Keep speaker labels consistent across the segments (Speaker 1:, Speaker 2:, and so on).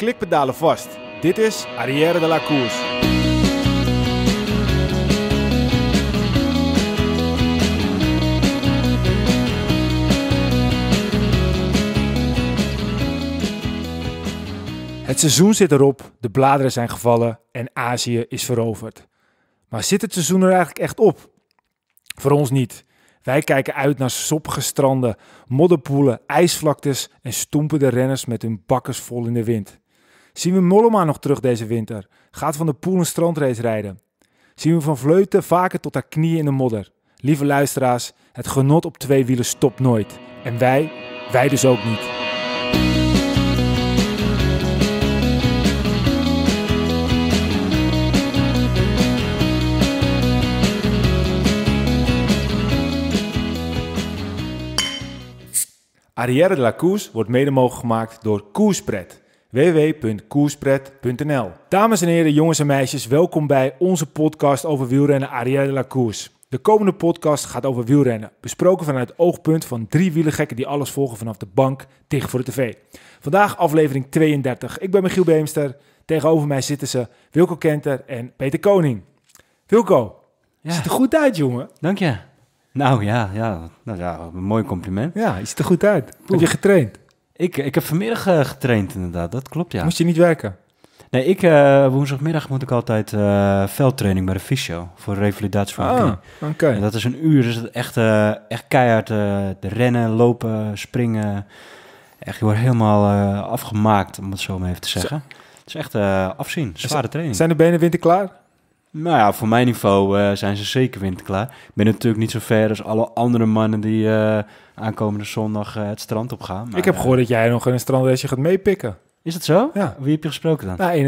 Speaker 1: klikpedalen vast. Dit is Arrière de la Course. Het seizoen zit erop, de bladeren zijn gevallen en Azië is veroverd. Maar zit het seizoen er eigenlijk echt op? Voor ons niet. Wij kijken uit naar soppige stranden, modderpoelen, ijsvlaktes en stoempende renners met hun bakkers vol in de wind. Zien we Mollema nog terug deze winter? Gaat Van de Poel een strandrace rijden? Zien we Van Vleuten vaker tot haar knieën in de modder? Lieve luisteraars, het genot op twee wielen stopt nooit. En wij, wij dus ook niet. Arrière de la Course wordt mede mogelijk gemaakt door Koerspret. www.koerspret.nl Dames en heren, jongens en meisjes, welkom bij onze podcast over wielrennen de la. De komende podcast gaat over wielrennen, besproken vanuit het oogpunt van drie wielergekken die alles volgen vanaf de bank dicht voor de tv. Vandaag aflevering 32. Ik ben Michiel Beemster. Tegenover mij zitten ze Wilco Kenter en Peter Koning. Wilco,
Speaker 2: Ja.
Speaker 1: ziet er goed uit, jongen.
Speaker 2: Dank je. Nou ja, ja, nou, ja een mooi compliment.
Speaker 1: Ja, je ziet er goed uit. Heb je getraind?
Speaker 2: Ik, ik heb vanmiddag eh, getraind inderdaad, dat klopt ja.
Speaker 1: Moest je niet werken?
Speaker 2: Nee, ik, eh, woensdagmiddag moet ik altijd eh, veldtraining bij de fysio voor revalidatie van
Speaker 1: Ah, oké.
Speaker 2: En dat is een uur, dus het echt, eh, echt keihard eh, rennen, lopen, springen. Echt, je wordt helemaal eh, afgemaakt, om het zo maar even te zeggen. Het is echt eh, afzien, zware training.
Speaker 1: Zijn de benen winterklaar?
Speaker 2: Nou ja, voor mijn niveau eh, zijn ze zeker winterklaar. Ik ben natuurlijk niet zo ver als alle andere mannen die eh, aankomende zondag eh, het strand op gaan. Maar,
Speaker 1: ik heb
Speaker 2: eh,
Speaker 1: gehoord dat jij nog in een strandrace gaat meepikken.
Speaker 2: Is het zo?
Speaker 1: Ja.
Speaker 2: Wie heb je gesproken dan?
Speaker 1: Nou,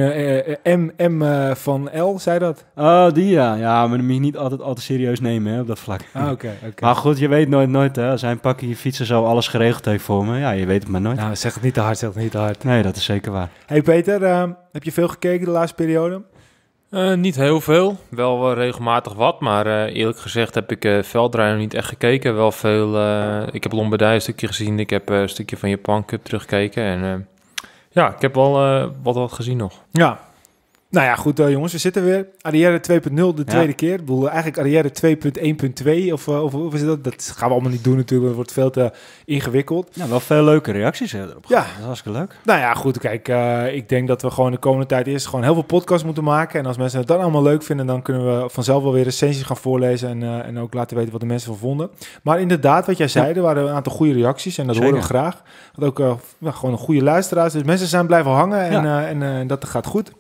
Speaker 1: een, M, M van L zei dat.
Speaker 2: Oh, die ja. Ja, maar dan moet je niet altijd al te serieus nemen hè, op dat vlak.
Speaker 1: Ah, oké, oké.
Speaker 2: Maar goed, je weet nooit, nooit hè. Hij een pakje fietsen zo alles geregeld heeft voor me, ja, je weet het maar nooit.
Speaker 1: Nou, zeg het niet te hard, zeg het niet te hard.
Speaker 2: Nee, dat is zeker waar.
Speaker 1: Hey Peter, eh, heb je veel gekeken de laatste periode?
Speaker 3: Eh, niet heel veel, wel wel regelmatig wat, maar eh, eerlijk gezegd heb ik uh, veldrijden niet echt gekeken. Wel veel, eh, ik heb Lombardije een stukje gezien, ik heb eh, een stukje van Japan Cup teruggekeken en eh, ja, ik heb wel eh, wat wat gezien nog.
Speaker 1: Ja. Nou ja, goed eh, jongens, we zitten weer. Arrière 2.0, de tweede keer. Ik bedoel, eigenlijk Arrière 2.1.2 of, eh, of hoe is dat? Dat gaan we allemaal niet doen natuurlijk, het wordt veel te ingewikkeld.
Speaker 2: Ja, wel veel leuke reacties hè, erop.
Speaker 1: Ja.
Speaker 2: Dat is hartstikke leuk.
Speaker 1: Nou ja, goed, kijk, eh, ik denk dat we gewoon de komende tijd eerst gewoon heel veel podcasts moeten maken. En als mensen het dan allemaal leuk vinden, dan kunnen we vanzelf wel weer recensies gaan voorlezen en, eh, en ook laten weten wat de mensen van vonden. Maar inderdaad, wat jij zei, er waren een aantal goede reacties en dat
Speaker 2: Zeker.
Speaker 1: horen we graag. Dat ook eh, gewoon een goede luisteraars. Dus mensen zijn blijven hangen en,
Speaker 2: Ja.
Speaker 1: eh, eh, en dat gaat goed.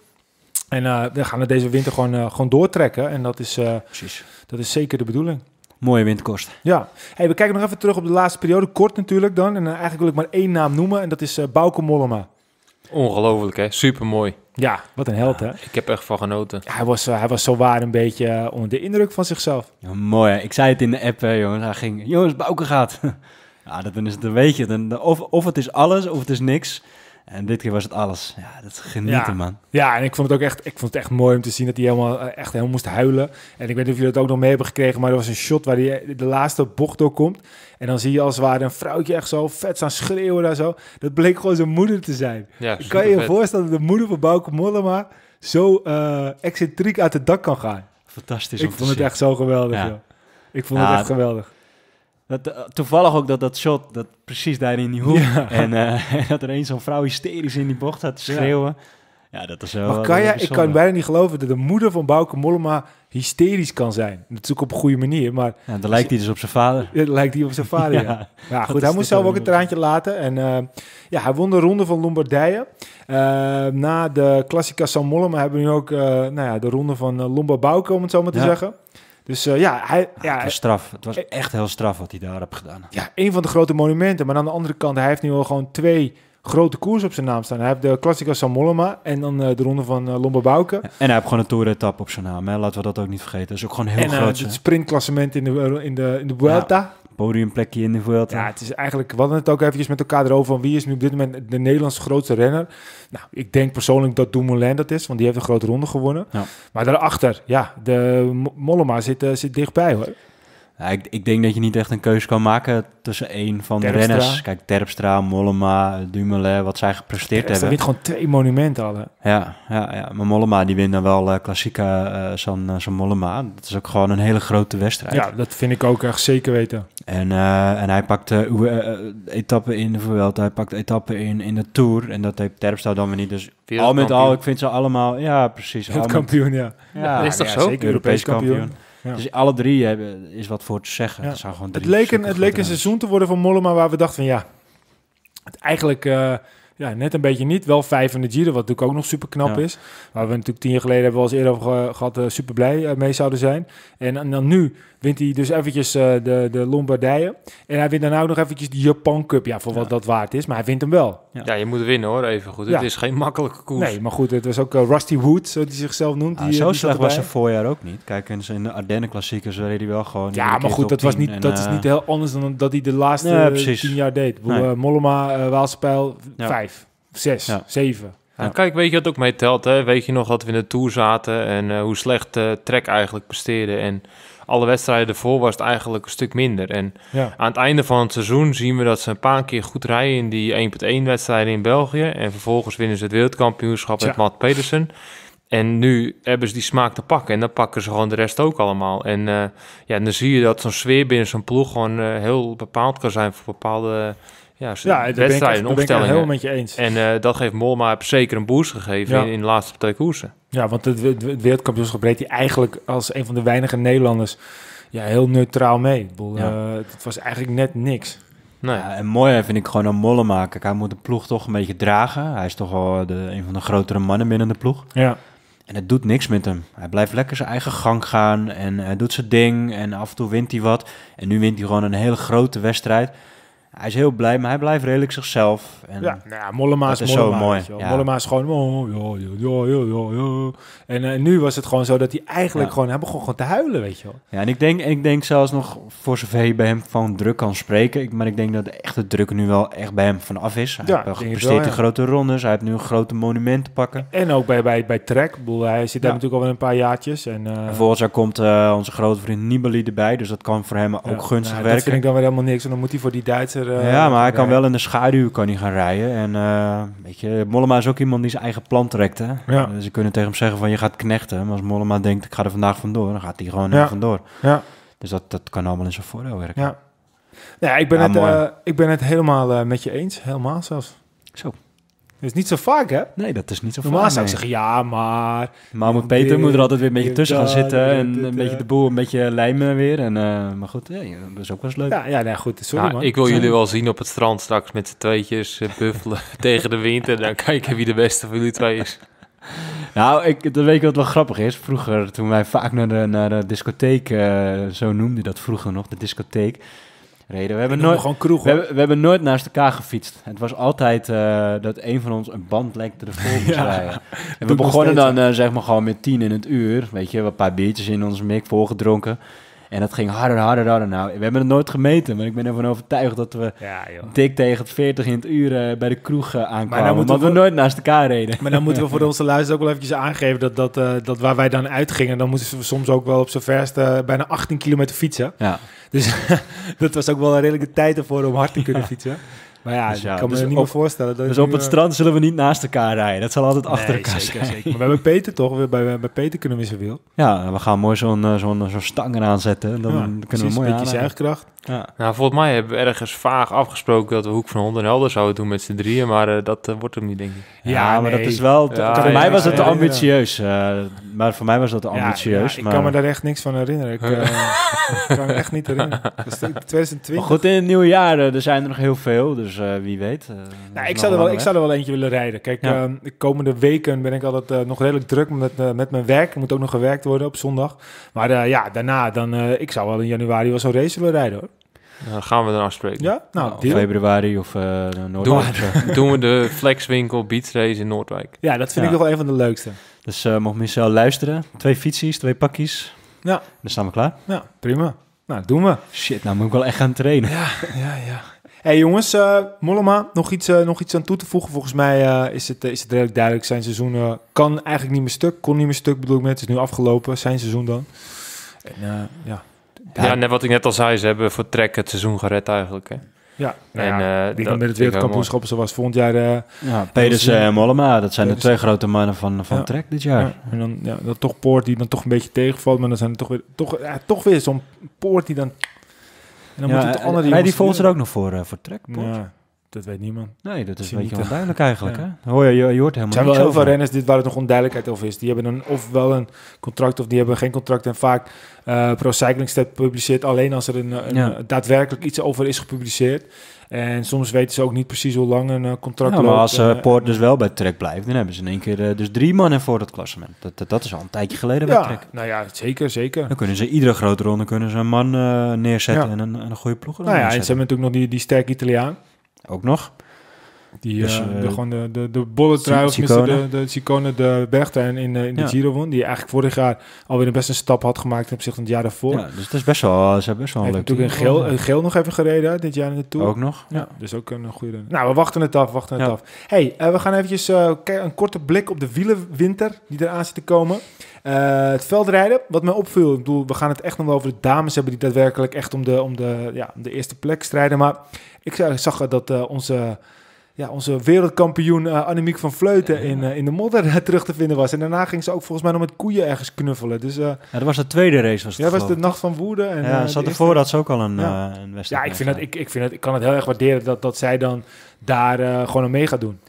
Speaker 1: En eh, we gaan het deze winter gewoon, eh, gewoon doortrekken. En dat is, eh,
Speaker 2: Precies.
Speaker 1: dat is zeker de bedoeling.
Speaker 2: Mooie windkost.
Speaker 1: Ja, hey, we kijken nog even terug op de laatste periode. Kort natuurlijk dan. En eigenlijk wil ik maar één naam noemen. En dat is eh Bauke Mollema.
Speaker 3: Ongelooflijk hè, super mooi.
Speaker 1: Ja, wat een held hè.
Speaker 3: Ik heb echt van genoten.
Speaker 1: Ja, hij, was, hij was zo waar een beetje onder de indruk van zichzelf.
Speaker 2: Ja, mooi. hè. Ik zei het in de app, hè, jongens. Hij ging, jongens, Bouke gaat. ja, dat- dan is het een beetje. Dan, of, of het is alles, of het is niks. En dit keer was het alles. Ja, dat is genieten,
Speaker 1: Ja.
Speaker 2: man.
Speaker 1: Ja, en ik vond het ook echt, ik vond het echt mooi om te zien dat hij helemaal, eh, echt helemaal moest huilen. En ik weet niet of jullie dat ook nog mee hebben gekregen, maar er was een shot waar hij de laatste bocht doorkomt. En dan zie je als het ware een vrouwtje echt zo vet staan schreeuwen daar zo. Dat bleek gewoon zijn moeder te zijn.
Speaker 3: Ja,
Speaker 1: kan je je voorstellen dat de moeder van Bauke Mollema zo eh excentriek uit het dak kan gaan?
Speaker 2: Fantastisch.
Speaker 1: ik
Speaker 2: om te
Speaker 1: vond het
Speaker 2: zien.
Speaker 1: echt zo geweldig,
Speaker 2: Ja.
Speaker 1: joh. Ik vond
Speaker 2: Ja,
Speaker 1: het echt geweldig.
Speaker 2: Dat, eh, toevallig ook dat dat shot, dat precies daar in die hoek.
Speaker 1: Ja.
Speaker 2: En eh, dat er een zo'n vrouw hysterisch in die bocht gaat te
Speaker 1: Ja.
Speaker 2: schreeuwen. Ja, dat is wel...
Speaker 1: Maar
Speaker 2: dat
Speaker 1: kan je, ik kan bijna niet geloven dat de moeder van Bauke Mollema hysterisch kan zijn. Ook op een goede manier, maar
Speaker 2: Ja, dan lijkt hij dus op zijn vader.
Speaker 1: het lijkt hij op zijn vader. ja.
Speaker 2: Ja.
Speaker 1: Ja, goed, hij moest zelf ook een traantje laten. En eh, ja, hij won de ronde van Lombardije. Eh, na de Classica San Mollema hebben we nu ook eh, nou ja, de ronde van uh, Lomba Bauke, om het zo maar te
Speaker 2: Ja.
Speaker 1: zeggen. Dus eh, ja, hij,
Speaker 2: Ja,
Speaker 1: ja,
Speaker 2: het was straf. Het was echt heel straf wat hij daar heeft gedaan.
Speaker 1: ja, een van de grote monumenten. Maar aan de andere kant, hij heeft nu al gewoon twee grote koers op zijn naam staan. Hij heeft de Classica San Mollema en dan eh, de ronde van uh.
Speaker 2: En hij heeft gewoon een tour-etappe op zijn naam. Hè. Laten we dat ook niet vergeten. Dat is ook gewoon heel
Speaker 1: en eh,
Speaker 2: groot.
Speaker 1: het sprintklassement in de, in de, in de Vuelta.
Speaker 2: Podiumplekje in de Vuelta.
Speaker 1: Ja, het is eigenlijk, we hadden het ook eventjes met elkaar erover van wie is nu op dit moment de Nederlandse grootste renner. Nou, ik denk persoonlijk dat Dumoulin dat is, want die heeft een grote ronde gewonnen.
Speaker 2: Ja.
Speaker 1: Maar daarachter, ja, de Mo- Mollema zit, eh, zit dichtbij hoor.
Speaker 2: Ja, ik, ik denk dat je niet echt een keuze kan maken tussen één van
Speaker 1: Terpstra.
Speaker 2: de renners. Kijk, Terpstra, Mollema, Dumoulin, wat zij gepresteerd
Speaker 1: Er
Speaker 2: hebben.
Speaker 1: wint gewoon twee monumenten al. hè.
Speaker 2: Ja, ja, ja, maar Mollema die wint dan wel eh klassieka eh zo'n eh, zo'n Mollema. Dat is ook gewoon een hele grote wedstrijd.
Speaker 1: Ja, dat vind ik ook echt zeker weten.
Speaker 2: En, eh, en hij pakt etappen in de Vuelta, hij pakt etappen in, in de Tour. En dat heeft Terpstra dan weer niet. Dus al met al, ik vind ze allemaal... Ja, precies.
Speaker 1: Het
Speaker 2: met-
Speaker 1: kampioen, ja.
Speaker 2: ja,
Speaker 3: is toch
Speaker 1: ja,
Speaker 3: zo?
Speaker 1: Zeker Europees kampioen. Ja.
Speaker 2: Dus alle drie hebben, is wat voor te zeggen.
Speaker 1: Ja.
Speaker 2: Het, gewoon
Speaker 1: Het leek, een, het leek een seizoen te worden van Mollema waar we dachten van ja, het eigenlijk eh, ja, net een beetje niet. Wel vijf in de Giro, wat natuurlijk ook nog super knap
Speaker 2: Ja.
Speaker 1: is. Waar we natuurlijk tien jaar geleden hebben we al eens eerder over ge- gehad, eh, super blij eh, mee zouden zijn. En, en dan nu wint hij dus eventjes eh, de, de Lombardije. En hij wint daarna ook nog eventjes de Japan Cup. Ja, voor wat dat waard is. Maar hij wint hem wel.
Speaker 3: Ja, je moet winnen hoor, even goed.
Speaker 1: Ja.
Speaker 3: Het is geen makkelijke koers.
Speaker 1: Nee, maar goed, het was ook Rusty Wood, zo die zichzelf noemt.
Speaker 2: Ah,
Speaker 1: die,
Speaker 2: zo
Speaker 1: die
Speaker 2: slecht was zijn voorjaar ook niet. Kijk, eens in de Ardennen klassiekers reed hij wel gewoon.
Speaker 1: Ja, maar goed, dat, was
Speaker 2: 10.
Speaker 1: niet,
Speaker 2: En,
Speaker 1: dat is niet heel anders dan dat hij de laatste
Speaker 2: Ja, precies.
Speaker 1: tien jaar deed.
Speaker 2: Nee.
Speaker 1: Mollema, Waalspijl,
Speaker 2: Ja.
Speaker 1: vijf, zes,
Speaker 2: Ja.
Speaker 1: zeven.
Speaker 3: Ja. Kijk, weet je wat ook mee telt? Hè? Weet je nog dat we in de Tour zaten en eh, hoe slecht eh Trek eigenlijk presteerde? En alle wedstrijden ervoor was het eigenlijk een stuk minder. En
Speaker 1: Ja.
Speaker 3: aan het einde van het seizoen zien we dat ze een paar keer goed rijden in die 1.1 wedstrijden in België. En vervolgens winnen ze het wereldkampioenschap met. Matt Pedersen. En nu hebben ze die smaak te pakken en dan pakken ze gewoon de rest ook allemaal. En eh, ja, dan zie je dat zo'n sfeer binnen zo'n ploeg gewoon eh, heel bepaald kan zijn voor bepaalde ja,
Speaker 1: Ja, daar ben ik, echt,
Speaker 3: wedstrijden
Speaker 1: daar
Speaker 3: en
Speaker 1: ben ik het
Speaker 3: opstellingen.
Speaker 1: helemaal met je eens.
Speaker 3: En eh, dat geeft Molma zeker een boost gegeven
Speaker 1: Ja.
Speaker 3: in, in de laatste twee koersen.
Speaker 1: Ja, want het, het, het wereldkampioenschap reed hij eigenlijk als een van de weinige Nederlanders ja, heel neutraal mee. Ik bedoel,
Speaker 2: Ja.
Speaker 1: eh, het was eigenlijk net niks.
Speaker 3: Nee.
Speaker 2: Ja, en mooi vind ik gewoon aan Mollema. Kijk, hij moet de ploeg toch een beetje dragen. Hij is toch wel de, een van de grotere mannen binnen de ploeg.
Speaker 1: Ja,
Speaker 2: En het doet niks met hem. Hij blijft lekker zijn eigen gang gaan en hij doet zijn ding. En af en toe wint hij wat. En nu wint hij gewoon een hele grote wedstrijd. Hij is heel blij, maar hij blijft redelijk zichzelf. En
Speaker 1: ja, nou ja Mollema
Speaker 2: Dat
Speaker 1: is,
Speaker 2: zo mooi, ja.
Speaker 1: Mollema is gewoon, oh. En eh, nu was het gewoon zo dat hij eigenlijk
Speaker 2: Ja.
Speaker 1: gewoon, hij begon gewoon te huilen, weet je wel.
Speaker 2: Ja, en ik denk, ik denk zelfs nog, voor zover je bij hem van druk kan spreken, ik, maar ik denk dat de echte druk nu wel echt bij hem vanaf is. Hij
Speaker 1: Ja,
Speaker 2: heeft gepresteerd
Speaker 1: wel,
Speaker 2: in grote rondes, hij heeft nu een grote monument te pakken.
Speaker 1: En ook bij, bij, bij Trek. Ik bedoel, hij zit daar natuurlijk al een paar jaartjes. En, eh,
Speaker 2: En Vervolgens daar komt eh, onze grote vriend Nibali erbij, dus dat kan voor hem ook gunstig
Speaker 1: nou, Dat
Speaker 2: werken.
Speaker 1: vind ik dan weer helemaal niks. En dan moet hij voor die Eh,
Speaker 2: ja, maar hij kan wel in de schaduw kan hij gaan rijden. En eh, weet je, Mollema is ook iemand die zijn eigen plan trekt. Hè?
Speaker 1: Ja.
Speaker 2: Dus ze kunnen tegen hem zeggen van je gaat knechten. Maar als Mollema denkt ik ga er vandaag vandoor, dan gaat hij gewoon
Speaker 1: Ja.
Speaker 2: er vandoor.
Speaker 1: Ja.
Speaker 2: Dus dat, dat kan allemaal in zijn voordeel werken.
Speaker 1: Ja. Nou, ik ben, het, eh, ik ben het helemaal eh, met je eens. Helemaal zelfs.
Speaker 2: Zo.
Speaker 1: Dat is niet zo vaak, hè?
Speaker 2: Nee, dat is niet zo
Speaker 1: Normaal
Speaker 2: vaak,
Speaker 1: zou ik zeggen, ja, maar...
Speaker 2: Maar met Peter moet er altijd weer een beetje tussen gaan
Speaker 1: dat,
Speaker 2: zitten. En
Speaker 1: dit,
Speaker 2: een beetje de boel een beetje lijmen weer. En, eh, maar goed, ja, dat is ook wel eens leuk.
Speaker 1: Ja, ja nee, goed. Sorry,
Speaker 3: Nou,
Speaker 1: man.
Speaker 3: ik wil jullie wel zien op het strand straks met z'n tweetjes eh, buffelen tegen de wind. En dan kijken wie de beste van jullie twee is.
Speaker 2: Nou, ik, dan weet je wat wel grappig is. Vroeger, toen wij vaak naar de, naar de discotheek, eh, zo noemde dat vroeger nog, de discotheek, reden. We hebben, nooit,
Speaker 1: gewoon kroeg,
Speaker 2: we, hebben, we hebben nooit naast elkaar gefietst. Het was altijd eh, dat een van ons een bandlengte ervoor moest
Speaker 1: Ja,
Speaker 2: rijden. En we begonnen dan eh, zeg maar gewoon met tien in het uur. Weet je, een paar biertjes in onze mik volgedronken. En dat ging harder, harder, harder. Nou, we hebben het nooit gemeten, maar ik ben ervan overtuigd dat we
Speaker 1: Ja,
Speaker 2: dik tegen het 40 in het uur eh, bij de kroeg eh, aankwamen. omdat
Speaker 1: we-
Speaker 2: we nooit naast elkaar reden.
Speaker 1: Maar dan moeten we voor onze luisteraars ook wel eventjes aangeven dat, dat, eh, dat waar wij dan uitgingen, dan moesten we soms ook wel op z'n verst eh, bijna 18 kilometer fietsen.
Speaker 2: Ja.
Speaker 1: Dus dat was ook wel een redelijke tijd ervoor om hard te kunnen fietsen. Maar ja,
Speaker 2: Dus ja,
Speaker 1: ik kan me
Speaker 2: dus
Speaker 1: niet
Speaker 2: op-
Speaker 1: meer voorstellen. Dat
Speaker 2: Dus op het
Speaker 1: eh,
Speaker 2: strand zullen we niet naast elkaar rijden. Dat zal altijd achter elkaar
Speaker 1: zeker,
Speaker 2: zijn.
Speaker 1: zeker. Maar we hebben Peter toch? We- Bij, bij Peter kunnen we wiel.
Speaker 2: Ja, we gaan mooi zo'n eh, zo'n zo'n stang eraan zetten. Dan
Speaker 1: Ja,
Speaker 2: kunnen
Speaker 1: precies,
Speaker 2: we mooi
Speaker 1: een beetje zuigkracht.
Speaker 2: Ja.
Speaker 3: Nou, volgens mij hebben we ergens vaag afgesproken dat we Hoek van Holland en Helder zouden doen met z'n drieën. Maar eh, dat eh, wordt hem niet, denk ik.
Speaker 2: Ja,
Speaker 1: Ja,
Speaker 2: maar
Speaker 1: nee.
Speaker 2: dat is wel...
Speaker 3: Ja,
Speaker 2: voor
Speaker 3: ja,
Speaker 2: mij
Speaker 3: ja,
Speaker 2: was het te
Speaker 1: ja, ja.
Speaker 2: ambitieus. eh, maar voor mij was dat te ambitieus.
Speaker 1: ja, ik
Speaker 2: maar,
Speaker 1: kan me daar echt niks van herinneren. Ik, eh, ik kan me echt niet herinneren. Dat is 2020.
Speaker 2: maar goed, in het nieuwe jaar eh, er zijn er nog heel veel. Dus eh, wie weet. eh,
Speaker 1: Nou, ik, zou er wel, ik zou er wel eentje willen rijden. Kijk,
Speaker 2: Ja.
Speaker 1: ehm, de komende weken ben ik altijd eh, nog redelijk druk met, met mijn werk. Er moet ook nog gewerkt worden op zondag. Maar eh, ja, daarna, dan, eh, ik zou wel in januari wel zo'n race willen rijden hoor.
Speaker 3: Nou, Dan gaan we dan afspreken.
Speaker 1: Ja, nou,
Speaker 2: Of februari of eh
Speaker 3: Doen
Speaker 2: Noordwijk.
Speaker 3: Doen we de Flexwinkel Beach Race in Noordwijk.
Speaker 1: Ja, dat vind
Speaker 2: Ja.
Speaker 1: ik nog wel een van de leukste.
Speaker 2: Dus eh mocht Michel luisteren. Twee fietsjes, twee pakjes.
Speaker 1: Ja.
Speaker 2: Dan staan we klaar.
Speaker 1: Ja, prima. Nou, doen we.
Speaker 2: Shit, nou moet ik wel echt gaan trainen.
Speaker 1: Ja, ja, ja. Hey, jongens, eh Mollema, nog iets, eh, nog iets aan toe te voegen? Volgens mij eh, is, het, is het redelijk duidelijk. Zijn seizoen eh, kan eigenlijk niet meer stuk. Kon niet meer stuk, bedoel ik met. Het is nu afgelopen, zijn seizoen dan. En ja,
Speaker 3: Ja, net wat ik net al zei, ze hebben voor Trek het seizoen gered eigenlijk. Hè.
Speaker 1: Ja, nou
Speaker 3: En,
Speaker 1: ja,
Speaker 3: eh, dat
Speaker 1: dat met het wereldkampioenschap zoals volgend jaar... eh,
Speaker 2: Ja, Pedersen en Mollema, dat zijn de twee grote mannen van, van
Speaker 1: Ja.
Speaker 2: Trek dit jaar.
Speaker 1: Ja, en dan, ja, dan toch Poort die dan toch een beetje tegenvalt, maar dan zijn er toch weer, toch, ja, toch weer zo'n Poort die dan... En dan
Speaker 2: Ja,
Speaker 1: moet het
Speaker 2: en-
Speaker 1: andere
Speaker 2: rijdt die
Speaker 1: jongens-
Speaker 2: Volter ook nog voor, eh, voor Trek?
Speaker 1: Ja, dat weet niemand.
Speaker 2: Nee, dat is
Speaker 1: Zie
Speaker 2: een beetje
Speaker 1: niet,
Speaker 2: onduidelijk eigenlijk.
Speaker 1: Ja.
Speaker 2: Hè? Hoor je, je, je hoort helemaal
Speaker 1: Er zijn wel heel veel renners dit waar het nog onduidelijkheid over is. Die hebben dan ofwel een contract of die hebben geen contract. En vaak eh Pro Cycling Stat publiceert alleen als er een, een,
Speaker 2: Ja.
Speaker 1: daadwerkelijk iets over is gepubliceerd. En soms weten ze ook niet precies hoe lang een eh, contract
Speaker 2: Ja, maar
Speaker 1: loopt.
Speaker 2: als eh,
Speaker 1: eh,
Speaker 2: Poort dus wel bij Trek blijft, dan hebben ze in één keer dus drie mannen voor dat klassement. Dat, dat, dat is al een tijdje geleden bij
Speaker 1: ja,
Speaker 2: Trek.
Speaker 1: nou ja, zeker, zeker.
Speaker 2: Dan kunnen ze iedere grote ronde kunnen ze een man eh, neerzetten
Speaker 1: Ja.
Speaker 2: en, een, en een goede ploeg
Speaker 1: Nou ja, en ze hebben natuurlijk nog die, die sterke Italiaan.
Speaker 2: Ook nog.
Speaker 1: Die
Speaker 2: Dus,
Speaker 1: eh,
Speaker 2: eh,
Speaker 1: de, gewoon de, de, de bolle trui, of de, de Ciccone, de bergtuin in, de- in de
Speaker 2: Ja.
Speaker 1: Giro won. Die eigenlijk vorig jaar alweer een best een stap had gemaakt ten opzichte van het jaar daarvoor.
Speaker 2: Ja, dus het is best wel, ze hebben best wel een leuk
Speaker 1: natuurlijk een geel, een geel nog even gereden dit jaar in de Tour.
Speaker 2: Ook nog.
Speaker 1: Ja, dus ook een goede. Nou, we wachten het af, wachten het af. hey, eh, we gaan eventjes eh, ki- een korte blik op de wielenwinter die eraan zit te komen. Eh, het veldrijden, wat mij opviel, ik bedoel, we gaan het echt nog wel over de dames hebben die daadwerkelijk echt om de, om de, ja, om de eerste plek strijden. Maar ik zag, dat eh, onze, ja, onze wereldkampioen eh, Annemiek van Vleuten in, eh, in de modder terug te vinden was. En daarna ging ze ook volgens mij nog met koeien ergens knuffelen. Dus
Speaker 2: Ja, dat was de tweede race. Was het
Speaker 1: ja, was de nacht van woede. En,
Speaker 2: ja, ze had ervoor had ze ook al een,
Speaker 1: Ja.
Speaker 2: een wedstrijd
Speaker 1: Ja, ik, vind dat, ik, ik, vind dat, ik kan het heel erg waarderen dat, dat zij dan daar gewoon aan mee gaat doen.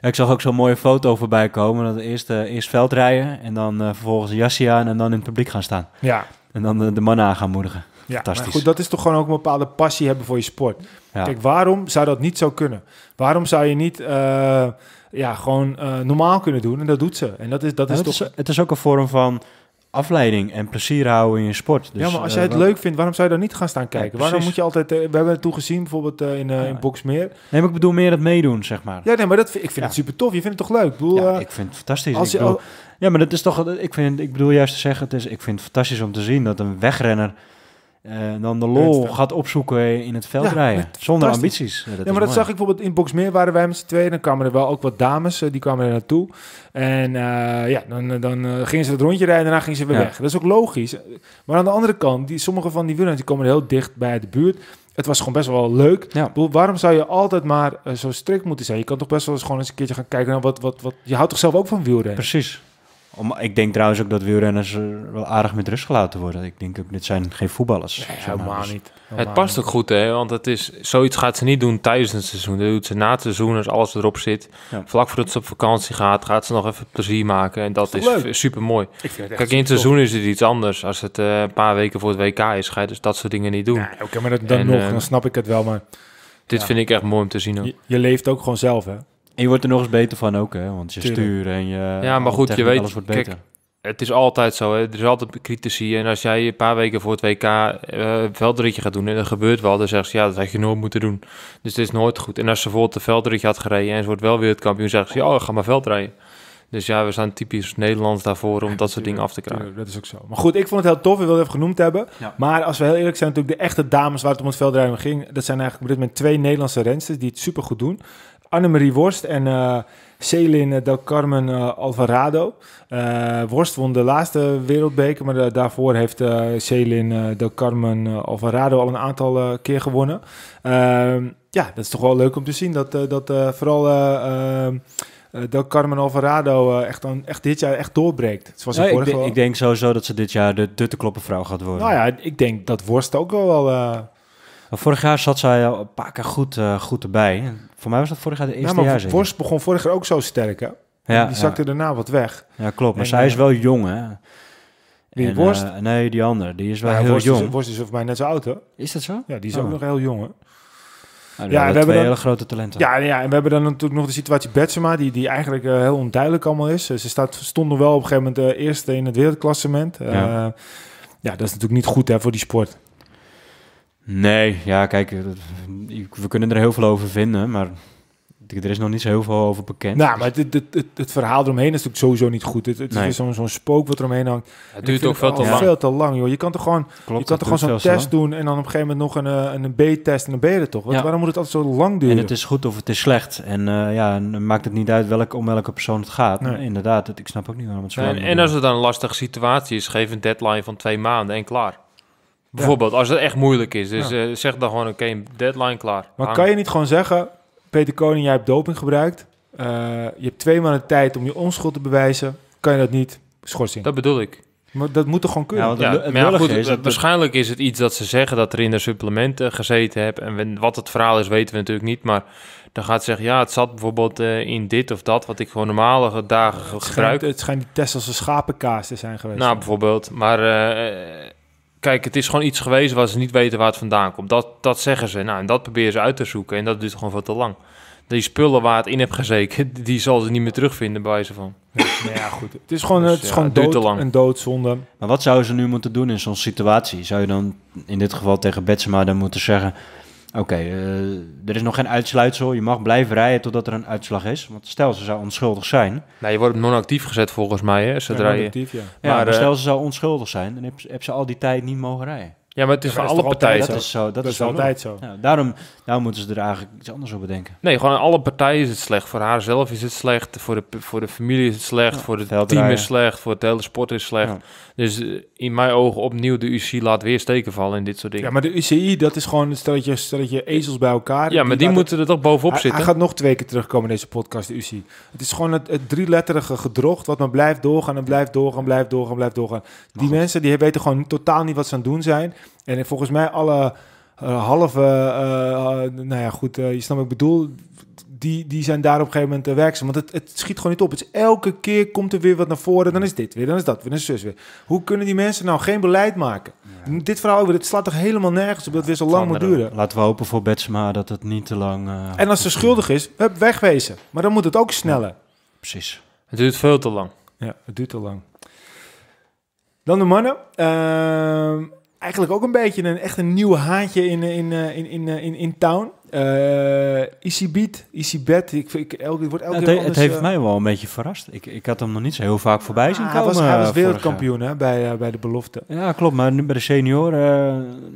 Speaker 2: Ja, ik zag ook zo'n mooie foto voorbij komen. Dat eerst, eerst veldrijden en dan vervolgens een jasje aan en dan in het publiek gaan staan.
Speaker 1: Ja,
Speaker 2: En dan de, de mannen aan gaan moedigen.
Speaker 1: Ja
Speaker 2: Fantastisch.
Speaker 1: maar goed, dat is toch gewoon ook een bepaalde passie hebben voor je sport.
Speaker 2: Ja.
Speaker 1: Kijk, waarom zou dat niet zo kunnen? Waarom zou je niet eh, ja, gewoon eh, normaal kunnen doen? En dat doet ze. En dat is, dat is
Speaker 2: het,
Speaker 1: toch...
Speaker 2: is, het is ook een vorm van afleiding en plezier houden in je sport. Dus,
Speaker 1: ja, maar als
Speaker 2: eh,
Speaker 1: jij het leuk vindt, waarom zou je dan niet gaan staan kijken? waarom moet je altijd... we hebben het toen gezien, bijvoorbeeld in,
Speaker 2: Ja.
Speaker 1: in Boxmeer.
Speaker 2: Nee, maar ik bedoel meer het meedoen, zeg maar.
Speaker 1: Ja, nee, maar dat, ik vind
Speaker 2: Ja.
Speaker 1: het super tof. Je vindt het toch leuk? Ik bedoel,
Speaker 2: Ja, ik vind het fantastisch.
Speaker 1: als
Speaker 2: ik
Speaker 1: je,
Speaker 2: bedoel,
Speaker 1: al-
Speaker 2: ja, maar dat is toch... Ik, vind, ik bedoel juist te zeggen, het is, ik vind het fantastisch om te zien dat een wegrenner eh, dan de lol gaat opzoeken in het veld
Speaker 1: Ja,
Speaker 2: rijden. Zonder ambities. Ja,
Speaker 1: ja, maar dat zag ik bijvoorbeeld in Boxmeer waren wij met z'n tweeën. Dan kwamen er wel ook wat dames, eh, die kwamen er naartoe. En eh, ja, dan, dan gingen ze het rondje rijden en daarna gingen ze weer
Speaker 2: Ja.
Speaker 1: weg. Dat is ook logisch. Maar aan de andere kant, die, sommige van die wielrenners die komen heel dicht bij de buurt. Het was gewoon best wel leuk.
Speaker 2: Ja.
Speaker 1: Bedoel, waarom zou je altijd maar zo strikt moeten zijn? Je kan toch best wel eens gewoon eens een keertje gaan kijken naar wat... wat, wat je houdt toch zelf ook van wielrennen?
Speaker 2: Precies. Om, ik denk trouwens ook dat wielrenners wel aardig met rust gelaten worden. Ik denk ook, dit zijn geen voetballers.
Speaker 1: Nee, helemaal
Speaker 2: Dus-
Speaker 1: niet.
Speaker 3: Het past
Speaker 1: niet.
Speaker 3: ook goed, hè? Want het is, zoiets gaat ze niet doen tijdens het seizoen. Dat doet ze na het seizoen, als alles erop zit.
Speaker 2: Ja.
Speaker 3: Vlak voordat ze op vakantie gaat, gaat ze nog even plezier maken. En dat
Speaker 1: Is
Speaker 3: super mooi.
Speaker 1: Ik vind het echt
Speaker 3: Kijk, in het
Speaker 1: tof.
Speaker 3: seizoen is het iets anders. Als het eh, een paar weken voor het WK is, ga je dus dat soort dingen niet doen.
Speaker 1: Ja, Oké, maar dat, dan
Speaker 3: En,
Speaker 1: nog,
Speaker 3: eh,
Speaker 1: dan snap ik het wel. Maar
Speaker 3: Dit
Speaker 1: ja.
Speaker 3: vind ik echt mooi om te zien ook.
Speaker 1: je, je leeft ook gewoon zelf, hè?
Speaker 2: En je wordt er nog eens beter van ook, hè? Want je
Speaker 1: Tuurlijk.
Speaker 2: stuur en je...
Speaker 3: Ja, maar goed, je weet-
Speaker 2: Alles wordt
Speaker 3: kijk,
Speaker 2: beter.
Speaker 3: Het is altijd zo, hè? er is altijd critici. En als jij een paar weken voor het WK eh, een veldritje gaat doen en dat gebeurt wel, dan zegt ze ja, dat had je nooit moeten doen. Dus het is nooit goed. En als ze bijvoorbeeld een veldritje had gereden en ze wordt wel weer het kampioen, zegt ze ja, ga maar veldrijden. Dus ja, we staan typisch Nederlands daarvoor om dat soort dingen af te krijgen.
Speaker 1: Tuurlijk, dat is ook zo. Maar goed, ik vond het heel tof. Ik wilde het even genoemd hebben.
Speaker 2: Ja.
Speaker 1: Maar als we heel eerlijk zijn, natuurlijk de echte dames waar het om het veldrijden ging. Dat zijn eigenlijk op dit moment twee Nederlandse rensters die het super goed doen. Annemarie Worst en eh Celine Del Carmen eh, Alvarado. Eh, Worst won de laatste wereldbeker, maar da- daarvoor heeft eh Celine Del Carmen Alvarado al een aantal keer gewonnen. Ehm, ja, dat is toch wel leuk om te zien dat, dat vooral Del Carmen Alvarado echt, dan, echt dit jaar echt doorbreekt. Zoals
Speaker 2: Ja,
Speaker 1: hij
Speaker 2: ik, denk, ik denk sowieso dat ze dit jaar de, de te kloppen vrouw gaat worden.
Speaker 1: nou ja, ik denk dat Worst ook wel
Speaker 2: Vorig jaar zat zij al een paar keer goed, goed erbij. Voor mij was dat vorig jaar de
Speaker 1: ja,
Speaker 2: eerste
Speaker 1: maar
Speaker 2: jaar.
Speaker 1: Worst begon vorig jaar ook zo sterk, hè?
Speaker 2: ja,
Speaker 1: die zakte daarna wat weg.
Speaker 2: ja, ja, klopt. Maar
Speaker 1: En,
Speaker 2: zij is
Speaker 1: eh,
Speaker 2: wel jong, hè?
Speaker 1: Wie,
Speaker 2: En,
Speaker 1: Worst?
Speaker 2: eh, nee, die andere. Die is wel
Speaker 1: Ja,
Speaker 2: heel
Speaker 1: Worst,
Speaker 2: jong.
Speaker 1: Is, Worst is voor mij net zo oud, hè?
Speaker 2: Is dat zo?
Speaker 1: Ja, die is
Speaker 2: Oh.
Speaker 1: ook nog heel jong, hè?
Speaker 2: Nou,
Speaker 1: Ja,
Speaker 2: ja,
Speaker 1: we hebben
Speaker 2: twee
Speaker 1: dan-
Speaker 2: hele grote talenten.
Speaker 1: Ja, ja, en we hebben dan natuurlijk nog de situatie Betsema, die, die eigenlijk eh, heel onduidelijk allemaal is. Ze staat, stond nog wel op een gegeven moment uh, eerste in het wereldklassement.
Speaker 2: Ja.
Speaker 1: ja. dat is natuurlijk niet goed hè, voor die sport.
Speaker 2: Nee, ja, kijk, eh, we kunnen er heel veel over vinden, maar er is nog niet zo heel veel over bekend.
Speaker 1: Nou, maar het, het, het, het, het verhaal eromheen is natuurlijk sowieso niet goed. Het, het is
Speaker 2: Nee.
Speaker 1: zo'n zo'n spook wat eromheen hangt.
Speaker 3: Het duurt ook veel te lang.
Speaker 1: Veel te lang, joh. Je kan toch gewoon,
Speaker 2: Klopt,
Speaker 1: je kan toch gewoon zo'n test
Speaker 2: te
Speaker 1: doen en dan op een gegeven moment nog een, eh, een B-test en dan ben je er toch?
Speaker 2: Ja.
Speaker 1: Waarom moet het altijd zo lang duren?
Speaker 2: En het is goed of het is slecht. En eh, ja, en dan maakt het niet uit welk, om welke persoon het gaat.
Speaker 1: Nee.
Speaker 2: Inderdaad, het, ik snap ook niet waarom het zo
Speaker 3: En,
Speaker 2: lang
Speaker 3: en
Speaker 2: moet
Speaker 3: als het dan een lastige situatie is, geef een deadline van twee maanden en klaar. Bijvoorbeeld, als het echt moeilijk is. Dus
Speaker 1: Ja.
Speaker 3: eh, zeg dan gewoon, oké, deadline klaar.
Speaker 1: Maar
Speaker 3: Aan.
Speaker 1: kan je niet gewoon zeggen, Peter Koning, jij hebt doping gebruikt. Eh, je hebt twee maanden tijd om je onschuld te bewijzen. Kan je dat niet? Schorsing.
Speaker 3: Dat bedoel ik.
Speaker 1: Maar dat moet toch gewoon kunnen?
Speaker 2: Ja, want
Speaker 3: Ja,
Speaker 2: het,
Speaker 3: maar ja, goed,
Speaker 2: is dat...
Speaker 3: waarschijnlijk is het iets dat ze zeggen dat er in de supplementen gezeten heb. En wat het verhaal is, weten we natuurlijk niet. Maar dan gaat ze zeggen, ja, het zat bijvoorbeeld eh, in dit of dat, wat ik gewoon normale dagen ge-
Speaker 1: het, schijnt,
Speaker 3: gebruik.
Speaker 1: het schijnt die Tesselse schapenkaas te zijn geweest.
Speaker 3: Nou, bijvoorbeeld. Maar eh, kijk, het is gewoon iets geweest waar ze niet weten waar het vandaan komt. Dat, dat zeggen ze. Nou, en dat proberen ze uit te zoeken. En dat duurt gewoon veel te lang. Die spullen waar het in hebt gezeken, die zal ze niet meer terugvinden bij ze van.
Speaker 1: nou ja, goed. Het is gewoon,
Speaker 3: Dus,
Speaker 1: het is
Speaker 3: ja,
Speaker 1: gewoon
Speaker 3: te
Speaker 1: dood,
Speaker 3: lang.
Speaker 1: een doodzonde.
Speaker 2: Maar wat zouden ze nu moeten doen in zo'n situatie? Zou je dan in dit geval tegen Betsema dan moeten zeggen... Oké, eh, er is nog geen uitsluitsel. Je mag blijven rijden totdat er een uitslag is. Want stel ze zou onschuldig zijn.
Speaker 3: Nou, je wordt non-actief gezet volgens mij, hè, zodra
Speaker 1: Ja,
Speaker 3: je...
Speaker 1: actief, ja.
Speaker 2: Ja,
Speaker 3: Maar, eh,
Speaker 2: stel ze zou onschuldig zijn. Dan heb ze, heb ze al die tijd niet mogen rijden.
Speaker 3: Ja, maar het is van
Speaker 1: dat
Speaker 3: alle
Speaker 1: is toch altijd
Speaker 3: partijen.
Speaker 2: Dat
Speaker 3: zo.
Speaker 2: is, zo, dat
Speaker 1: Dat,
Speaker 2: is zo
Speaker 1: altijd zo.
Speaker 2: Ja, daarom, daarom moeten ze er eigenlijk iets anders op bedenken.
Speaker 3: Nee, gewoon alle partijen is het slecht. Voor haar zelf is het slecht. Voor de, voor de familie is het slecht.
Speaker 2: Ja,
Speaker 3: voor het
Speaker 2: veldrijden.
Speaker 3: team is slecht. Voor het hele sport is slecht.
Speaker 2: Ja.
Speaker 3: Dus eh, in mijn ogen opnieuw de UC laat weer steken vallen in dit soort dingen.
Speaker 1: Ja, maar de UCI, dat is gewoon een stelletje, stelletje ezels bij elkaar.
Speaker 3: Ja, maar die moeten er toch bovenop
Speaker 1: hij,
Speaker 3: zitten.
Speaker 1: hij gaat nog twee keer terugkomen in deze podcast, de UCI. Het is gewoon het, het drieletterige gedrocht wat maar blijft doorgaan en blijft doorgaan, blijft doorgaan, blijft doorgaan. Die mensen die weten gewoon totaal niet wat ze aan het doen zijn. En volgens mij alle eh, halve, eh, eh, nou ja goed, je snapt wat ik bedoel, die, die zijn daar op een gegeven moment uh, werkzaam. Want het, het schiet gewoon niet op. Het is elke keer komt er weer wat naar voren, dan is dit weer, dan is dat weer, dan is zus weer. Hoe kunnen die mensen nou geen beleid maken? Dit verhaal over, dit slaat toch helemaal nergens op dat het weer zo lang moet duren.
Speaker 2: Laten we hopen voor Betsema dat het niet te lang... eh,
Speaker 1: En als ze schuldig is, hup, wegwezen. Maar dan moet het ook sneller.
Speaker 2: Precies.
Speaker 3: Het duurt veel te lang.
Speaker 1: Ja, het duurt te lang. Dan de mannen. Ehm, eigenlijk ook een beetje een echt een nieuw haantje in, in, eh, in, in, in, in town. Eh Easy Beat, Easy Bet. Ik, ik, elke, wordt elke
Speaker 2: het,
Speaker 1: keer
Speaker 2: he- het
Speaker 1: anders,
Speaker 2: heeft
Speaker 1: eh,
Speaker 2: mij wel een beetje verrast. Ik, ik had hem nog niet zo heel vaak voorbij zien
Speaker 1: ah,
Speaker 2: komen.
Speaker 1: hij was, hij
Speaker 2: eh,
Speaker 1: was wereldkampioen hè, bij, eh, bij de belofte.
Speaker 2: Ja, klopt. Maar nu bij de senioren...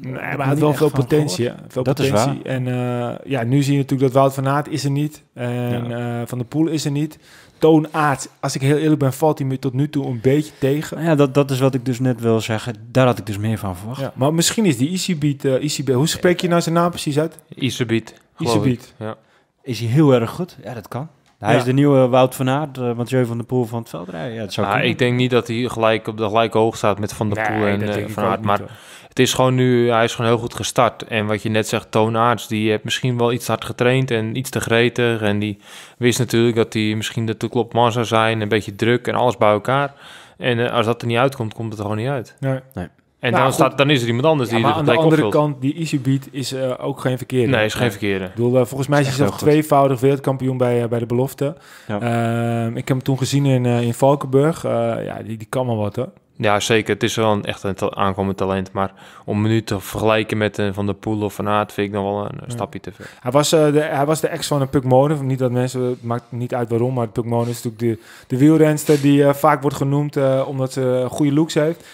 Speaker 2: eh,
Speaker 1: Nee, maar hij had wel veel potentie. Veel
Speaker 2: Dat is
Speaker 1: potentie. En eh, ja, nu zie je natuurlijk dat Wout van Aert is er niet. En eh, Van der Poel is er niet. Toon Aert, als ik heel eerlijk ben, valt hij me tot nu toe een beetje tegen.
Speaker 2: Nou ja, dat, dat is wat ik dus net wil zeggen. Daar had ik dus meer van verwacht.
Speaker 1: Ja, maar misschien is die Easy Beat, eh, Easy Beat. Hoe spreek je nou zijn naam precies uit?
Speaker 3: Isebiet.
Speaker 1: Easy Beat.
Speaker 3: Ja.
Speaker 2: Is hij heel erg goed? Ja, dat kan. Hij
Speaker 1: Ja.
Speaker 2: is de nieuwe Wout van Aert, uh, Mathieu van der Poel van het veldrijden. Ja, dat zou
Speaker 3: Ah,
Speaker 2: kunnen.
Speaker 3: ik denk niet dat hij gelijk op de gelijke hoogte staat met Van der Poel en eh,
Speaker 1: ik
Speaker 3: Van Aert. Maar
Speaker 1: hoor.
Speaker 3: Het is gewoon nu, hij is gewoon heel goed gestart. En wat je net zegt, Toon Aerts, die heeft misschien wel iets hard getraind en iets te gretig. En die wist natuurlijk dat hij misschien de toeklopman zou zijn, een beetje druk en alles bij elkaar. En eh, als dat er niet uitkomt, komt het er gewoon niet uit.
Speaker 1: Nee.
Speaker 3: En
Speaker 1: Nou,
Speaker 3: dan, staat, dan is er iemand anders
Speaker 1: Ja,
Speaker 3: die
Speaker 1: maar aan de
Speaker 3: plek
Speaker 1: andere
Speaker 3: opvult.
Speaker 1: kant, die Easy Beat is eh, ook geen verkeerde.
Speaker 3: Nee, is geen verkeerde.
Speaker 1: Ik bedoel, eh, volgens mij is hij zelf tweevoudig wereldkampioen bij, bij de belofte.
Speaker 2: Ja.
Speaker 1: Ehm, ik heb hem toen gezien in, in Valkenburg. Eh, ja, die, die kan wel wat hoor.
Speaker 3: Ja, zeker. Het is wel een, echt een aankomend talent. Maar om nu te vergelijken met eh, Van der Poel of Van Aert, vind ik dan wel een,
Speaker 1: Ja.
Speaker 3: stapje te ver.
Speaker 1: Hij was, eh, de, hij was de ex van een Puck Monen. Niet dat mensen, het maakt niet uit waarom, maar Puck Monen is natuurlijk de, de wielrenster die eh, vaak wordt genoemd omdat ze goede looks heeft.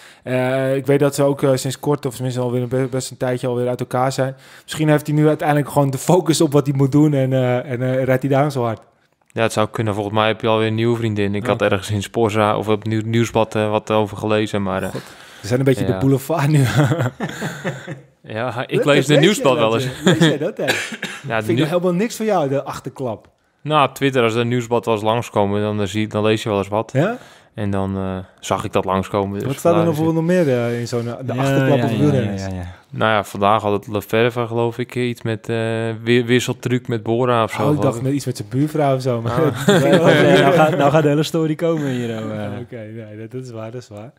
Speaker 1: Ik weet dat ze ook sinds kort, of tenminste alweer een be- best een tijdje alweer uit elkaar zijn. Misschien heeft hij nu uiteindelijk gewoon de focus op wat hij moet doen en, eh, en rijdt hij daarom zo hard.
Speaker 3: Ja, het zou kunnen. Volgens mij heb je alweer een nieuwe vriendin. Ik had ergens in Sporza of op nieuw, Nieuwsblad eh, wat over gelezen. Maar
Speaker 1: We zijn een beetje
Speaker 3: Ja.
Speaker 1: de boulevard nu.
Speaker 3: ja, ik lees de Nieuwsblad wel eens.
Speaker 1: eh? Lees jij dat?
Speaker 3: Ja,
Speaker 1: Vind
Speaker 3: de
Speaker 1: ik
Speaker 3: nieuw-
Speaker 1: helemaal niks van jou, de achterklap.
Speaker 3: nou, op Twitter, als er een Nieuwsblad was langskomen, dan, zie, dan lees je wel eens wat.
Speaker 1: Ja?
Speaker 3: En dan zag ik dat langskomen. Dus
Speaker 1: Wat staat er nog voor
Speaker 3: het-
Speaker 1: nog meer in zo'n de achterklap
Speaker 2: ja, ja, ja.
Speaker 3: Nou ja, vandaag had het Leverve, geloof ik, eh, iets met eh wi- wisseltruc met Bora of zo.
Speaker 1: Oh, ik dacht met iets met zijn buurvrouw of zo. Maar
Speaker 3: Ah.
Speaker 2: nou, gaat, nou gaat de hele story komen hier. oh,
Speaker 1: Oké, nee, dat, dat is waar, dat is waar.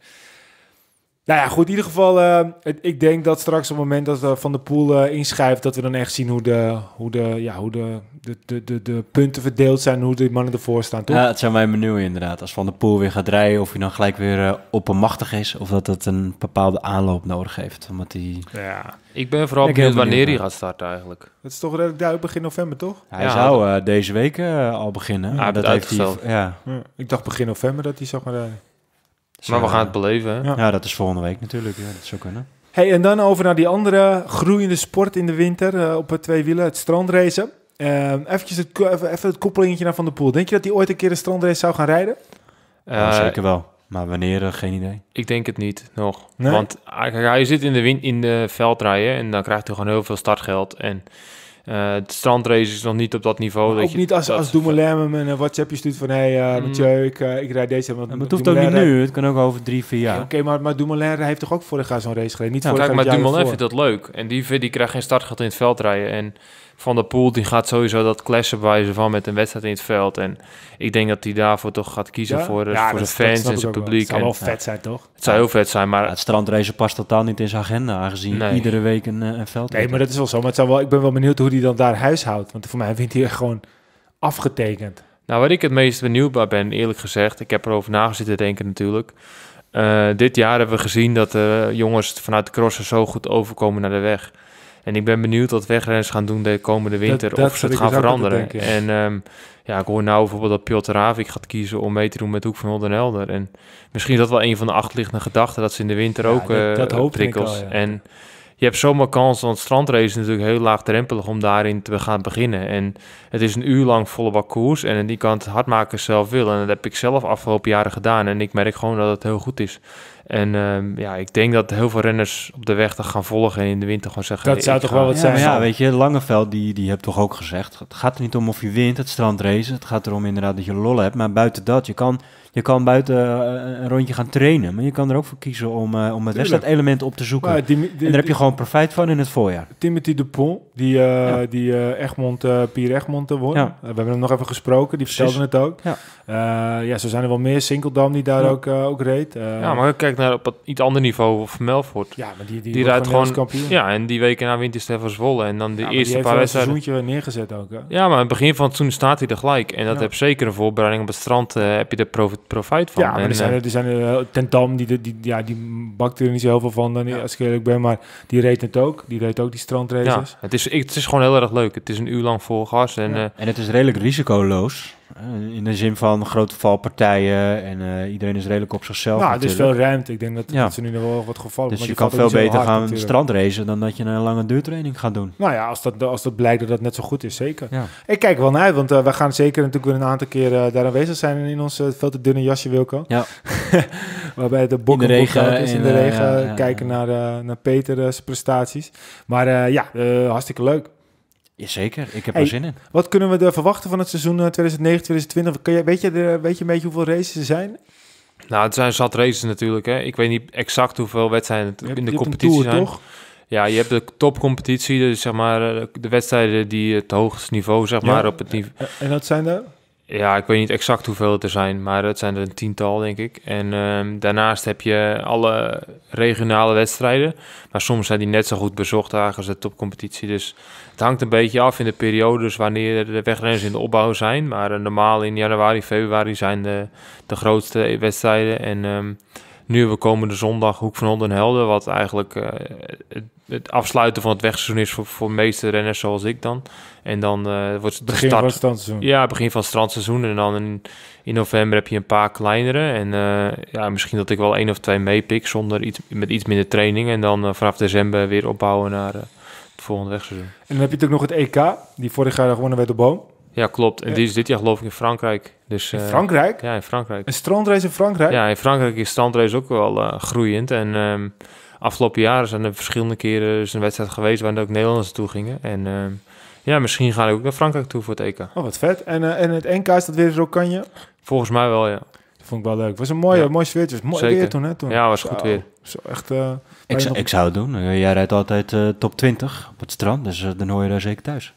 Speaker 1: Nou ja, goed, in ieder geval, eh, het- ik denk dat straks op het moment dat we Van de Poel eh inschrijft, dat we dan echt zien hoe de, hoe de, ja, hoe de, de, de, de, de punten verdeeld zijn, hoe de mannen ervoor staan, toch?
Speaker 2: Ja, het zijn wij benieuwd inderdaad. Als Van der Poel weer gaat rijden, of hij dan gelijk weer eh, oppermachtig is, of dat het een bepaalde aanloop nodig heeft. Omdat hij,
Speaker 1: Ja,
Speaker 3: Ik ben vooral
Speaker 2: Ik
Speaker 3: benieuwd wanneer hij gaat starten eigenlijk.
Speaker 1: dat is toch redelijk duidelijk begin november, toch?
Speaker 2: hij
Speaker 3: Ja,
Speaker 2: zou eh, deze week eh, al beginnen. dat
Speaker 3: het
Speaker 2: heeft hij, ja,
Speaker 1: Ja, ik dacht begin november dat hij zou gaan rijden.
Speaker 3: Maar we gaan het beleven. Hè?
Speaker 1: Ja.
Speaker 2: Ja, dat is volgende week natuurlijk. Ja, dat zou kunnen.
Speaker 1: Hey, en dan over naar die andere groeiende sport in de winter eh, op eh, twee wielen, het strandracen. Ehm eventjes het, even, even het koppelingetje naar Van der Poel. Denk je dat hij ooit een keer een strandrace zou gaan rijden?
Speaker 2: Ja,
Speaker 3: Eh,
Speaker 2: zeker wel. Maar wanneer, eh, geen idee.
Speaker 3: Ik denk het niet nog.
Speaker 1: Nee?
Speaker 3: Want hij, hij zit in de, win in de veldrijden en dan krijgt hij gewoon heel veel startgeld. En eh het strandrace is nog niet op dat niveau.
Speaker 1: Maar
Speaker 3: dat
Speaker 1: ook
Speaker 3: je,
Speaker 1: niet als,
Speaker 3: dat-
Speaker 1: als Dumoulin me een WhatsAppje stuurt van... Hé, hey,
Speaker 3: Mm.
Speaker 1: Mathieu, ik, eh, ik rijd deze... Want
Speaker 2: Maar het hoeft ook niet nu. Het kan ook over drie, vier jaar.
Speaker 1: Oké, maar, maar Dumoulin heeft toch ook vorig jaar zo'n race gereden? Niet
Speaker 2: Ja,
Speaker 1: vorig
Speaker 3: Kijk,
Speaker 1: jaar,
Speaker 3: maar Dumoulin vindt dat leuk. En die, die krijgt geen startgeld in het veldrijden. En Van der Poel die gaat sowieso dat clashen bewijzen van met een wedstrijd in het veld. En ik denk dat hij daarvoor toch gaat kiezen
Speaker 1: Ja?
Speaker 3: voor, eh,
Speaker 1: Ja,
Speaker 3: voor
Speaker 1: dat-
Speaker 3: zijn fans en zijn
Speaker 1: ook wel.
Speaker 3: publiek.
Speaker 1: Het zou wel
Speaker 3: het
Speaker 1: vet zijn, toch?
Speaker 3: zou heel vet zijn, maar
Speaker 2: Ja, het strandrace past totaal niet in zijn agenda, aangezien
Speaker 3: Nee.
Speaker 2: iedere week een, eh, een veld
Speaker 1: Nee, maar dat is wel zo. Maar het zou wel, ik ben wel benieuwd hoe hij dan daar huishoudt. Want voor mij vindt hij echt gewoon afgetekend.
Speaker 3: Nou, waar ik het meest benieuwd bij ben, eerlijk gezegd, ik heb erover na zitten denken natuurlijk. Eh, dit jaar hebben we gezien dat de jongens vanuit de crossen zo goed overkomen naar de weg. En ik ben benieuwd wat wegrenners gaan doen de komende winter,
Speaker 1: dat
Speaker 3: of ze het gaan
Speaker 1: dus
Speaker 3: veranderen.
Speaker 1: denken, ja.
Speaker 3: En ehm, ja, ik hoor nou bijvoorbeeld dat Piotr Ravik gaat kiezen om mee te doen met Hoek van Holland en Helder. En misschien is dat wel een van de achterliggende gedachten, dat ze in de winter
Speaker 1: Ja,
Speaker 3: ook
Speaker 1: dat- ik
Speaker 3: prikkels.
Speaker 1: al.
Speaker 3: En je hebt zomaar kans, want strandrace is natuurlijk heel laagdrempelig om daarin te gaan beginnen. En het is een uur lang volle bak koers en die kan het hardmakers zelf willen. En dat heb ik zelf afgelopen jaren gedaan en ik merk gewoon dat het heel goed is. En ehm, ja, ik denk dat heel veel renners op de weg dat gaan volgen en in de winter gewoon zeggen...
Speaker 1: Dat zou toch
Speaker 3: ga-
Speaker 1: wel wat
Speaker 2: ja,
Speaker 1: zijn.
Speaker 2: maar ja, weet je, Langeveld, die, die hebt toch ook gezegd... het gaat er niet om of je wint, het strandrace. Het gaat erom inderdaad dat je lol hebt. Maar buiten dat, je kan, je kan buiten eh, een rondje gaan trainen. Maar je kan er ook voor kiezen om, eh, om het wedstrijdelement op te zoeken.
Speaker 1: Maar die, die-
Speaker 2: en daar heb je gewoon profijt van in het voorjaar.
Speaker 1: Timothy Dupont, die, eh
Speaker 2: Ja.
Speaker 1: die eh, Egmond, eh Pierre Egmond won.
Speaker 2: Ja.
Speaker 1: We hebben hem nog even gesproken, die
Speaker 2: Precies.
Speaker 1: vertelde het ook.
Speaker 2: Ja.
Speaker 1: Eh, ja, zo zijn er wel meer. Sinkeldam die daar
Speaker 2: Ja.
Speaker 1: ook, ook reed. Eh,
Speaker 3: Ja, maar kijk naar op het iets ander niveau of Melfort.
Speaker 1: ja, maar die, die,
Speaker 3: Die rijdt gewoon...
Speaker 1: Kampioen.
Speaker 3: Ja, en die weken na wint hij Stefan Zwolle. En dan de
Speaker 1: die
Speaker 3: eerste
Speaker 1: heeft
Speaker 3: paar wedstrijden...
Speaker 1: seizoentje neergezet ook. Hè?
Speaker 3: Ja, maar aan het begin van het seizoen staat hij er gelijk. En dat
Speaker 1: Ja.
Speaker 3: heb zeker een voorbereiding op het strand. eh, heb je er profi- profijt van.
Speaker 1: Ja, maar
Speaker 3: En,
Speaker 1: er zijn
Speaker 3: eh,
Speaker 1: er, er, zijn er eh, Ten Dam, die, die, ja, die bakte er niet zo heel veel van, dan,
Speaker 3: Ja.
Speaker 1: als ik eerlijk ben. Maar die reed het ook. Die reed ook die
Speaker 3: ja,
Speaker 1: strandraces.
Speaker 3: het is, ik, het is gewoon heel erg leuk. Het is een uur lang vol gas. En
Speaker 1: Ja.
Speaker 3: eh,
Speaker 2: En het is redelijk risicoloos. Eh, in de zin van grote valpartijen. En eh, iedereen is redelijk op zichzelf
Speaker 1: Nou, er is
Speaker 2: natuurlijk.
Speaker 1: veel ruimte. Ik denk dat,
Speaker 2: Ja.
Speaker 1: dat ze nu nog wel wat gevallen
Speaker 2: Dus je kan veel beter gaan
Speaker 1: natuurlijk.
Speaker 2: strandracen dan dat je een lange duurtraining gaat doen.
Speaker 1: Nou ja, als dat, als dat blijkt dat dat net zo goed is, zeker.
Speaker 2: Ja.
Speaker 1: Ik kijk wel naar uit, want eh, we gaan zeker natuurlijk weer een aantal keer eh, daar aanwezig zijn in ons veel te dunne jasje, Wilco.
Speaker 2: Ja.
Speaker 1: Waarbij de bok
Speaker 2: In de regen
Speaker 1: is in de regen kijken naar, naar Peter's prestaties. Maar ja, hartstikke leuk.
Speaker 2: Jazeker, ik heb
Speaker 1: Hey.
Speaker 2: er zin in.
Speaker 1: Wat kunnen we er verwachten van het seizoen eh, 2009-2020? Kun je, weet, je de, weet je een beetje hoeveel races er zijn?
Speaker 3: nou, het zijn zat races natuurlijk. Hè. Ik weet niet exact hoeveel wedstrijden het
Speaker 1: hebt-
Speaker 3: in de competitie
Speaker 1: tour,
Speaker 3: zijn.
Speaker 1: toch?
Speaker 3: Ja, je hebt de topcompetitie. Dus zeg maar eh, de wedstrijden die het hoogste niveau, zeg
Speaker 1: Ja.
Speaker 3: maar, op het niveau...
Speaker 1: Eh, En dat zijn er?
Speaker 3: Ja, ik weet niet exact hoeveel het er zijn, maar het zijn er een tiental, denk ik. En ehm, daarnaast heb je alle regionale wedstrijden. Maar soms zijn die net zo goed bezocht als de topcompetitie. Dus het hangt een beetje af in de periodes wanneer de wegrenners in de opbouw zijn. Maar eh, normaal in januari, februari zijn de, de grootste wedstrijden. En ehm, nu hebben we komende zondag Hoek van Holland en Helden. Wat eigenlijk eh, het, het afsluiten van het wegseizoen is voor, voor de meeste renners zoals ik dan. En dan eh, wordt de
Speaker 1: Begin
Speaker 3: start
Speaker 1: van het standseizoen.
Speaker 3: ja, begin van het strandseizoen. En dan in, in november heb je een paar kleinere. En eh, ja, misschien dat ik wel één of twee meepik zonder iets, met iets minder training. En dan vanaf december weer opbouwen naar het volgende wegseizoen.
Speaker 1: En dan heb je natuurlijk nog het EK, die vorig jaar gewonnen werd op Boom.
Speaker 3: Ja, klopt. En
Speaker 1: Ja.
Speaker 3: die is dit jaar geloof ik in Frankrijk. Dus,
Speaker 1: In
Speaker 3: eh,
Speaker 1: Frankrijk?
Speaker 3: Ja, in Frankrijk.
Speaker 1: Een strandrace in Frankrijk?
Speaker 3: Ja, in Frankrijk is strandrace ook wel eh, groeiend. En ehm, afgelopen jaren zijn er verschillende keren dus een wedstrijd geweest waar ook Nederlanders naartoe gingen. En ehm, ja, misschien ga ik ook naar Frankrijk toe voor het EK.
Speaker 1: Oh, wat vet. En, eh, en het NK is dat weer in Rokanje?
Speaker 3: Volgens mij wel, ja.
Speaker 1: Dat vond ik wel leuk. Het was een mooie,
Speaker 3: Ja.
Speaker 1: mooi sfeertje. Was mooi
Speaker 3: Zeker.
Speaker 1: weer toen, hè? Toen.
Speaker 3: Ja, was goed
Speaker 1: Zo,
Speaker 3: weer.
Speaker 1: Zo echt... eh,
Speaker 2: Ik,
Speaker 1: nog-
Speaker 2: ik zou het doen. Jij rijdt altijd eh, top 20 op het strand, dus dan hoor je daar zeker thuis.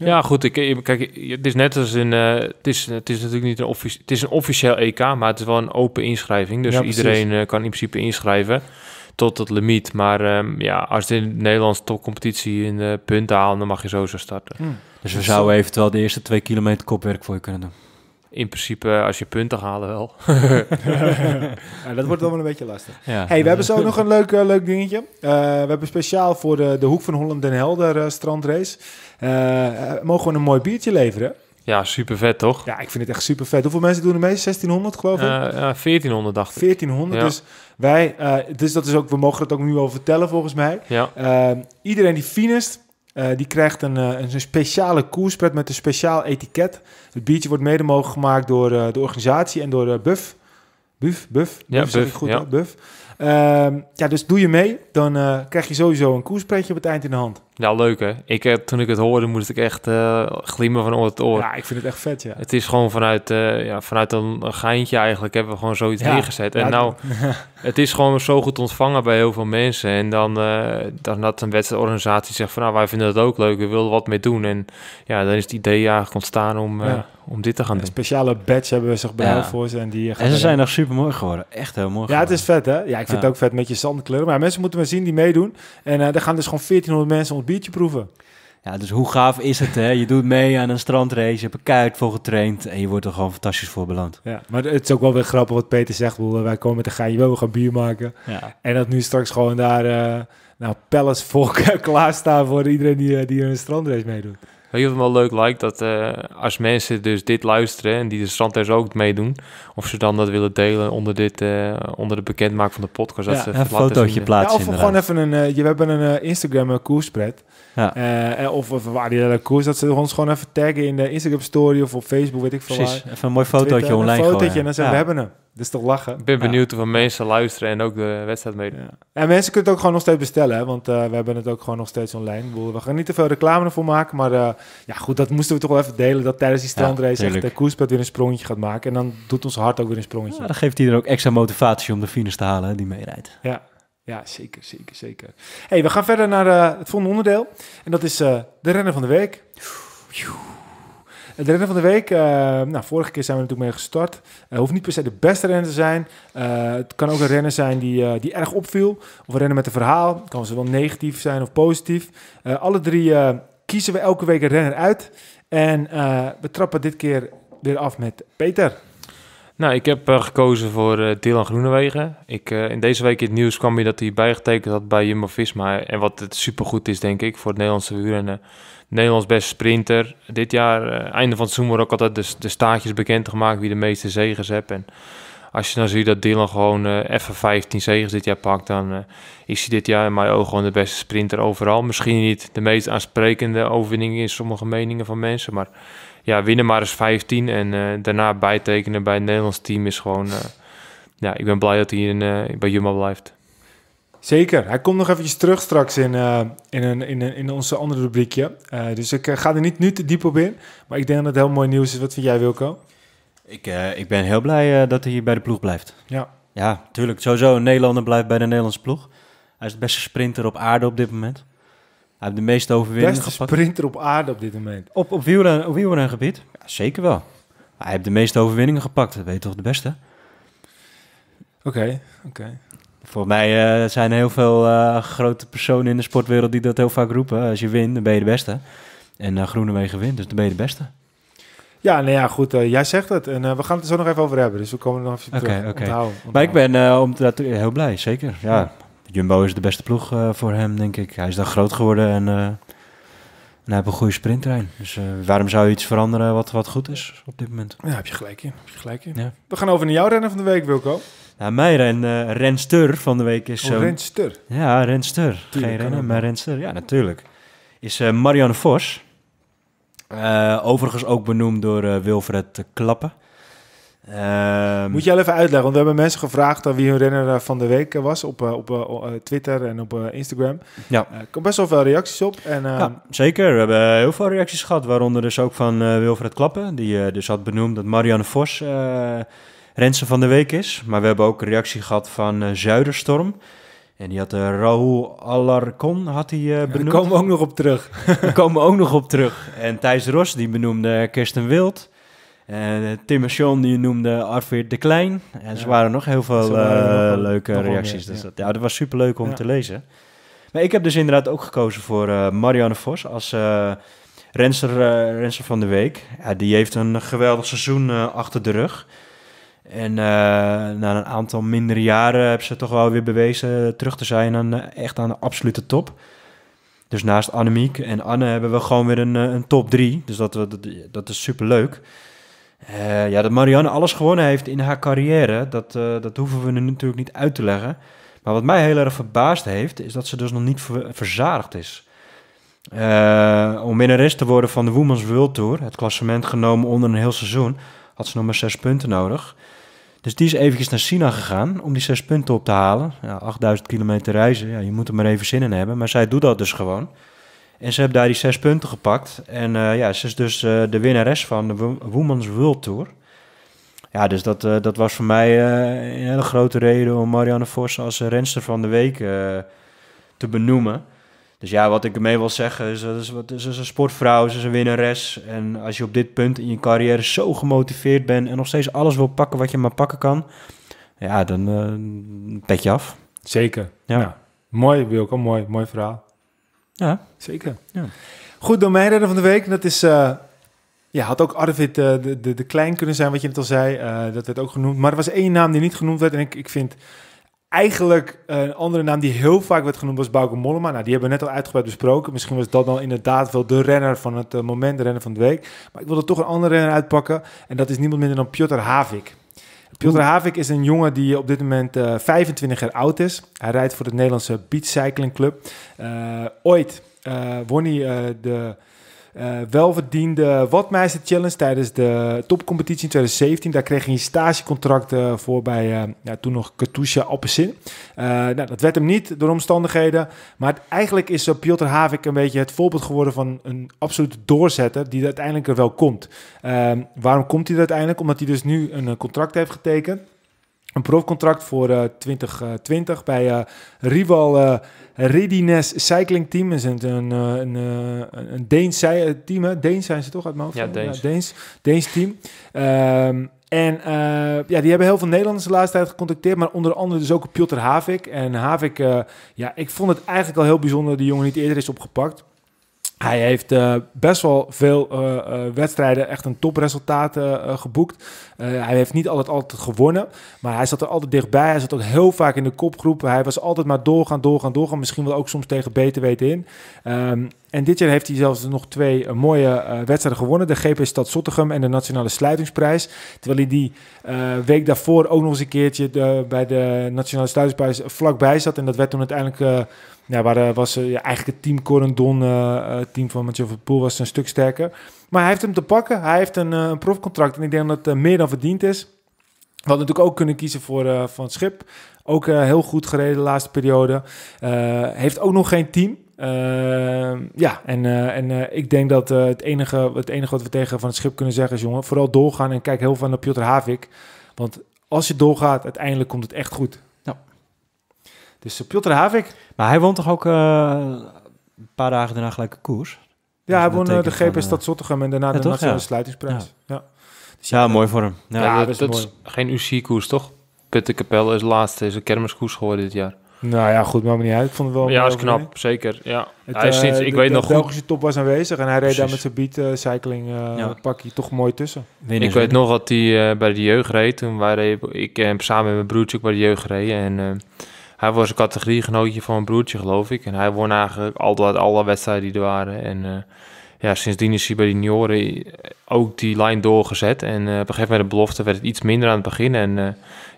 Speaker 1: Ja.
Speaker 3: Ja, goed. Ik, kijk, het is net als in. eh, het, is, het is natuurlijk niet een, offici het is een officieel EK, maar het is wel een open inschrijving. Dus
Speaker 1: Ja,
Speaker 3: iedereen eh, kan in principe inschrijven tot het limiet. Maar ehm, ja, als de Nederlandse topcompetitie in de punten haalt, dan mag je sowieso starten.
Speaker 1: hm.
Speaker 2: Dus we zouden eventueel de eerste twee kilometer kopwerk voor je kunnen doen.
Speaker 3: In principe, als je punten halen wel.
Speaker 1: ja, dat wordt dan wel een beetje lastig.
Speaker 2: Ja.
Speaker 1: hey, we hebben zo nog een leuk, eh, leuk dingetje. Eh, we hebben speciaal voor de, de Hoek van Holland Den Helder eh, strandrace... eh, eh, mogen we een mooi biertje leveren.
Speaker 3: Ja, super vet toch?
Speaker 1: Ja, ik vind het echt super vet. Hoeveel mensen doen er mee? 1600 geloof ik?
Speaker 3: Eh, ja, 1400 dacht ik.
Speaker 1: 1400.
Speaker 3: Ja.
Speaker 1: Dus wij, eh, dus dat is ook, we mogen het ook nu wel vertellen volgens mij.
Speaker 3: Ja,
Speaker 1: Eh, iedereen die finist, eh, die krijgt een, eh, een speciale koerspret met een speciaal etiket. Het biertje wordt mede mogelijk gemaakt door eh, de organisatie en door Buff. Buff, Buff.
Speaker 3: Ja,
Speaker 1: Buff goed,
Speaker 3: ja.
Speaker 1: Buff. Ehm, ja, dus doe je mee, dan krijg je sowieso een koerspreetje op het eind in de hand.
Speaker 3: Ja, leuk hè. Ik, eh, toen ik het hoorde, moest ik echt eh, glimmen van oor tot oor.
Speaker 1: Ja, ik vind het echt vet, ja.
Speaker 3: Het is gewoon vanuit, eh, ja, vanuit een, een geintje eigenlijk hebben we gewoon zoiets
Speaker 1: Ja.
Speaker 3: neergezet. En
Speaker 1: Ja,
Speaker 3: nou, het is gewoon zo goed ontvangen bij heel veel mensen. En dan, eh, dan dat een wedstrijdorganisatie zegt van nou, wij vinden dat ook leuk, we willen wat mee doen. En ja, dan is het idee eigenlijk ontstaan om, eh,
Speaker 1: Ja.
Speaker 3: om dit te gaan
Speaker 1: Een
Speaker 3: doen.
Speaker 1: speciale badge hebben we zich
Speaker 2: Ja.
Speaker 1: voor ze. En, die gaan
Speaker 2: En ze zijn nog super mooi geworden. Echt heel mooi
Speaker 1: Ja, het is vet, hè? Ja, ik vind
Speaker 2: Ja.
Speaker 1: het ook vet met je zandkleuren. Maar mensen moeten maar zien die meedoen. En eh er gaan dus gewoon 1400 mensen ons biertje proeven.
Speaker 2: Ja, dus hoe gaaf is het, hè? Je doet mee aan een strandrace, je hebt er keihard voor getraind en je wordt er gewoon fantastisch voor beland.
Speaker 1: Ja, maar het is ook wel weer grappig wat Peter zegt. Bedoel, Wij komen met een geintje, we gaan bier maken.
Speaker 2: Ja.
Speaker 1: En dat nu straks gewoon daar... eh nou, volk klaarstaan voor iedereen die, eh, die een strandrace meedoet.
Speaker 3: Weet je wat me wel leuk lijkt? Dat eh, als mensen dus dit luisteren en die de strandreis ook meedoen, of ze dan dat willen delen onder, dit, eh, onder de bekendmaak van de podcast. Dat
Speaker 1: Ja,
Speaker 3: ze
Speaker 2: Een fotootje
Speaker 3: eh,
Speaker 2: plaatsen
Speaker 1: ja, of
Speaker 2: inderdaad.
Speaker 1: gewoon even een... je, we hebben een Instagram uh, koerspret.
Speaker 2: Ja.
Speaker 1: Eh, eh, of, of waar die hele koers, dat ze ons gewoon even taggen in de Instagram story of op Facebook, weet ik veel
Speaker 2: Precies,
Speaker 1: waar.
Speaker 2: even een mooi fotootje
Speaker 1: Twitter,
Speaker 2: online
Speaker 1: Een fotootje
Speaker 2: gooien.
Speaker 1: en dan zeggen
Speaker 2: Ja.
Speaker 1: we hebben hem. Dat is toch lachen?
Speaker 3: Ik ben
Speaker 2: Ja.
Speaker 3: benieuwd hoeveel mensen luisteren en ook de wedstrijd meedoen.
Speaker 1: Ja. En mensen kunnen het ook gewoon nog steeds bestellen, hè? want eh, we hebben het ook gewoon nog steeds online. We gaan niet te veel reclame ervoor maken, maar eh, ja, goed, dat moesten we toch wel even delen. Dat tijdens die strandrace echt de koerspet weer een sprongetje gaat maken. En dan doet ons hart ook weer een sprongetje.
Speaker 2: Ja, dan geeft hij er ook extra motivatie om de finish te halen, hè, die meerijdt.
Speaker 1: Ja, ja zeker, zeker, zeker. hey, we gaan verder naar eh, het volgende onderdeel. En dat is eh, de renner van de week. De renner van de week, eh, nou, vorige keer zijn we natuurlijk mee gestart. Het hoeft niet per se de beste renner te zijn. Het kan ook een renner zijn die, die erg opviel. Of een renner met een verhaal. Het kan zowel negatief zijn of positief. Alle drie kiezen we elke week een renner uit. En we trappen dit keer weer af met Peter.
Speaker 3: Nou, ik heb eh, gekozen voor eh Dylan Groenewegen. Ik, eh, in deze week in het nieuws kwam je dat hij bijgetekend had bij Jumbo-Visma. En wat het supergoed is, denk ik, voor het Nederlandse wielrennen. Nederlands beste sprinter. Dit jaar, einde van het seizoen, ook altijd de, de staartjes bekend gemaakt wie de meeste zegers heeft. En als je dan ziet dat Dylan gewoon even 15 zegers dit jaar pakt, dan is hij dit jaar in mijn ogen gewoon de beste sprinter overal. Misschien niet de meest aansprekende overwinning in sommige meningen van mensen, maar ja, winnen maar eens 15 en eh, daarna bijtekenen bij het Nederlands team is gewoon... eh, ja, ik ben blij dat hij in, eh, bij Jumbo blijft.
Speaker 1: Zeker. Hij komt nog eventjes terug straks in, eh, in, een, in, een, in onze andere rubriekje. Eh, dus ik ga er niet nu te diep op in. Maar ik denk dat het heel mooi nieuws is. Wat vind jij, Wilco?
Speaker 2: Ik, eh, ik ben heel blij eh, dat hij hier bij de ploeg blijft.
Speaker 1: Ja.
Speaker 2: Ja, tuurlijk. Sowieso een Nederlander blijft bij de Nederlandse ploeg. Hij is de beste sprinter op aarde op dit moment. Hij heeft de meeste overwinningen
Speaker 1: Beste
Speaker 2: gepakt.
Speaker 1: sprinter op aarde op dit moment.
Speaker 2: Op, op, wielren, op wielrengebied? Ja, zeker wel. Hij heeft de meeste overwinningen gepakt. Dat weet je toch de beste?
Speaker 1: Oké, oké.
Speaker 2: Voor mij eh, zijn er heel veel eh, grote personen in de sportwereld die dat heel vaak roepen. Als je wint, dan ben je de beste. En uh, Groenewegen wint, dus dan ben je de beste.
Speaker 1: Ja, nou ja, goed. eh, jij zegt het. En eh, we gaan het er zo nog even over hebben. Dus we komen er nog even
Speaker 2: Oké,
Speaker 1: terug.
Speaker 2: oké.
Speaker 1: Onthouden,
Speaker 2: Maar ik ben eh, om dat, heel blij, zeker. Ja, Jumbo is de beste ploeg eh, voor hem, denk ik. Hij is daar groot geworden en, eh, en hij heeft een goede sprinttrein. Dus eh, waarom zou je iets veranderen wat, wat goed is op dit moment?
Speaker 1: Ja, heb je gelijk in. Heb je gelijk in.
Speaker 2: Ja.
Speaker 1: We gaan over naar jouw renner van de week, Wilco.
Speaker 2: Nou, mijn ren, renster van de week is...
Speaker 1: Oh, renster.
Speaker 2: Ja, renster.
Speaker 1: Tuurlijk,
Speaker 2: Geen
Speaker 1: ook
Speaker 2: maar renster. Ja, natuurlijk. Is Marianne Vos. Overigens ook benoemd door Wilfred Klappen. Ehm,
Speaker 1: Moet je al even uitleggen, want we hebben mensen gevraagd wie hun renner eh, van de week was op, eh, op eh, Twitter en op Instagram.
Speaker 2: Ja.
Speaker 1: Er komen best wel veel reacties op. En,
Speaker 2: Ja, zeker. We hebben heel veel reacties gehad, waaronder dus ook van Wilfred Klappen. Die dus had benoemd dat Marianne Vos renster van de week is. Maar we hebben ook een reactie gehad van Zuiderstorm. En die had uh, Raoul Alarcon had hij, uh,
Speaker 1: daar
Speaker 2: benoemd.
Speaker 1: komen we ook nog op terug.
Speaker 2: Daar komen we ook nog op terug. En Thijs Ros die benoemde Kirsten Wild. En uh, Tim Machon die noemde Arvid de Klein. En
Speaker 1: Ja.
Speaker 2: er waren nog heel veel uh,
Speaker 1: wel-
Speaker 2: leuke
Speaker 1: nog
Speaker 2: reacties.
Speaker 1: meer,
Speaker 2: dus
Speaker 1: ja.
Speaker 2: dat, ja, dat was super leuk om
Speaker 1: Ja.
Speaker 2: te lezen. Maar ik heb dus inderdaad ook gekozen voor uh, Marianne Vos als renster, renster van de week. Die heeft een geweldig seizoen achter de rug. En na een aantal mindere jaren hebben ze toch wel weer bewezen terug te zijn aan, echt aan de absolute top. Dus naast Annemiek en Anne hebben we gewoon weer een, een top 3. Dus dat, dat, dat is super leuk. Uh, ja, dat Marianne alles gewonnen heeft in haar carrière, dat, uh, dat hoeven we nu natuurlijk niet uit te leggen. Maar wat mij heel erg verbaasd heeft, is dat ze dus nog niet ver verzadigd is. Uh, om winnares te worden van de Women's World Tour, het klassement genomen onder een heel seizoen, had ze nog maar zes punten nodig. Dus die is eventjes naar China gegaan om die zes punten op te halen. Ja, 8000 kilometer reizen, ja, je moet er maar even zin in hebben. Maar zij doet dat dus gewoon. En ze heeft daar die zes punten gepakt. En eh, ja, ze is dus eh, de winnares van de Wo- Women's World Tour. Ja, dus dat, eh, dat was voor mij een hele grote reden om Marianne Vos als renster van de week te benoemen. Dus ja, wat ik ermee wil zeggen is, dat is, wat, is een sportvrouw, ze is een winnares. En als je op dit punt in je carrière zo gemotiveerd bent en nog steeds alles wil pakken wat je maar pakken kan, ja, dan pet je af.
Speaker 1: Zeker.
Speaker 2: Ja.
Speaker 1: Ja. Mooi, Wilco. Mooi, mooi verhaal.
Speaker 2: Ja.
Speaker 1: Zeker.
Speaker 2: Ja.
Speaker 1: Goed, dan mijn redder van de week. Dat is... eh, ja, had ook Arvid eh, de, de, de Klein kunnen zijn, wat je net al zei. Eh, dat werd ook genoemd. Maar er was één naam die niet genoemd werd. En ik, ik vind eigenlijk een andere naam die heel vaak werd genoemd was Bauke Mollema. Nou, die hebben we net al uitgebreid besproken. Misschien was dat dan inderdaad wel de renner van het moment, de renner van de week. Maar ik wilde toch een andere renner uitpakken. En dat is niemand minder dan Piotr Havik. Piotr Havik is een jongen die op dit moment eh, 25 jaar oud is. Hij rijdt voor de Nederlandse Beach Cycling Club. Eh, ooit eh, won hij eh, de eh, welverdiende Watmeister Challenge tijdens de topcompetitie in 2017. Daar kreeg hij een stagecontract eh, voor bij eh, ja, toen nog Katusha. Eh nou, dat werd hem niet door omstandigheden. Maar eigenlijk is Piotr Havik een beetje het voorbeeld geworden van een absolute doorzetter die er uiteindelijk er wel komt. Ehm, waarom komt hij er uiteindelijk? Omdat hij dus nu een contract heeft getekend. Een profcontract voor eh, 2020 bij rival Redines Cycling Team. Is een, een, eh, een, eh, een Deens eh, team. Hè? Deens zijn ze toch uit mijn hoofd?
Speaker 3: Ja, Deens.
Speaker 1: Deens, Deens team. Ehm, en ja, die hebben heel veel Nederlanders de laatste tijd gecontacteerd, maar onder andere dus ook Piotr Havik. En Havik, ja, ik vond het eigenlijk al heel bijzonder dat die jongen niet eerder is opgepakt. Hij heeft eh, best wel veel eh, eh, wedstrijden echt een topresultaat geboekt. Hij heeft niet altijd, altijd gewonnen, maar hij zat er altijd dichtbij. Hij zat ook heel vaak in de kopgroep. Hij was altijd maar doorgaan, doorgaan, doorgaan. Misschien wel ook soms tegen beter weten in. Ehm, en dit jaar heeft hij zelfs nog twee mooie wedstrijden gewonnen. De GP Stad Zottegem en de Nationale Sluitingsprijs. Terwijl hij die week daarvoor ook nog eens een keertje de- bij de Nationale Sluitingsprijs vlakbij zat. En dat werd toen uiteindelijk... ja, waar eh, was eh, ja, eigenlijk het team Corendon, eh team van Mathieu van Poel, was een stuk sterker. Maar hij heeft hem te pakken. Hij heeft een, een profcontract en ik denk dat het meer dan verdiend is. We hadden natuurlijk ook kunnen kiezen voor eh, Van Schip. Ook heel goed gereden de laatste periode. Heeft ook nog geen team. Ja, en, en ik denk dat het, enige, het enige wat we tegen Van Schip kunnen zeggen is... jongen, vooral doorgaan en kijk heel veel naar Piotr Havik. Want als je doorgaat, uiteindelijk komt het echt goed. Dus uh, Piotr Havik,
Speaker 2: Maar hij won toch ook eh, een paar dagen daarna gelijk een koers?
Speaker 1: ja, hij won eh, de
Speaker 2: van,
Speaker 1: GP
Speaker 2: eh,
Speaker 1: Stad Zottegem en daarna
Speaker 2: ja,
Speaker 1: de
Speaker 2: toch?
Speaker 1: Nationale
Speaker 2: Ja.
Speaker 1: Sluitingsprijs. Ja. Dus
Speaker 2: Ja, mooi voor hem. Ja,
Speaker 3: Ja,
Speaker 1: dat is
Speaker 3: is geen UC-koers, toch? Puttenkapelle is de laatste, is een kermiskoers geworden dit jaar.
Speaker 1: Nou ja, goed, maakt me niet uit. Ik vond het wel
Speaker 3: ja,
Speaker 1: mooi
Speaker 3: is knap, zeker. Ja.
Speaker 1: Het,
Speaker 3: hij is
Speaker 1: eh,
Speaker 3: sinds,
Speaker 1: de-
Speaker 3: ik weet
Speaker 1: de
Speaker 3: nog goed,
Speaker 1: Belgische top was aanwezig en hij reed daar met zijn beat eh, cycling eh
Speaker 2: Ja.
Speaker 1: pakje toch mooi tussen.
Speaker 2: winnen
Speaker 3: ik weet nog dat hij eh, bij de jeugd reed. Toen wij ik heb samen met mijn broertje ook bij de jeugd gereden. En eh, hij was een categoriegenootje van mijn broertje, geloof ik. En hij won eigenlijk altijd alle wedstrijden die er waren. En eh, ja, sindsdien is hij bij de junioren ook die lijn doorgezet. En eh, op een gegeven moment de belofte werd het iets minder aan het begin. En eh,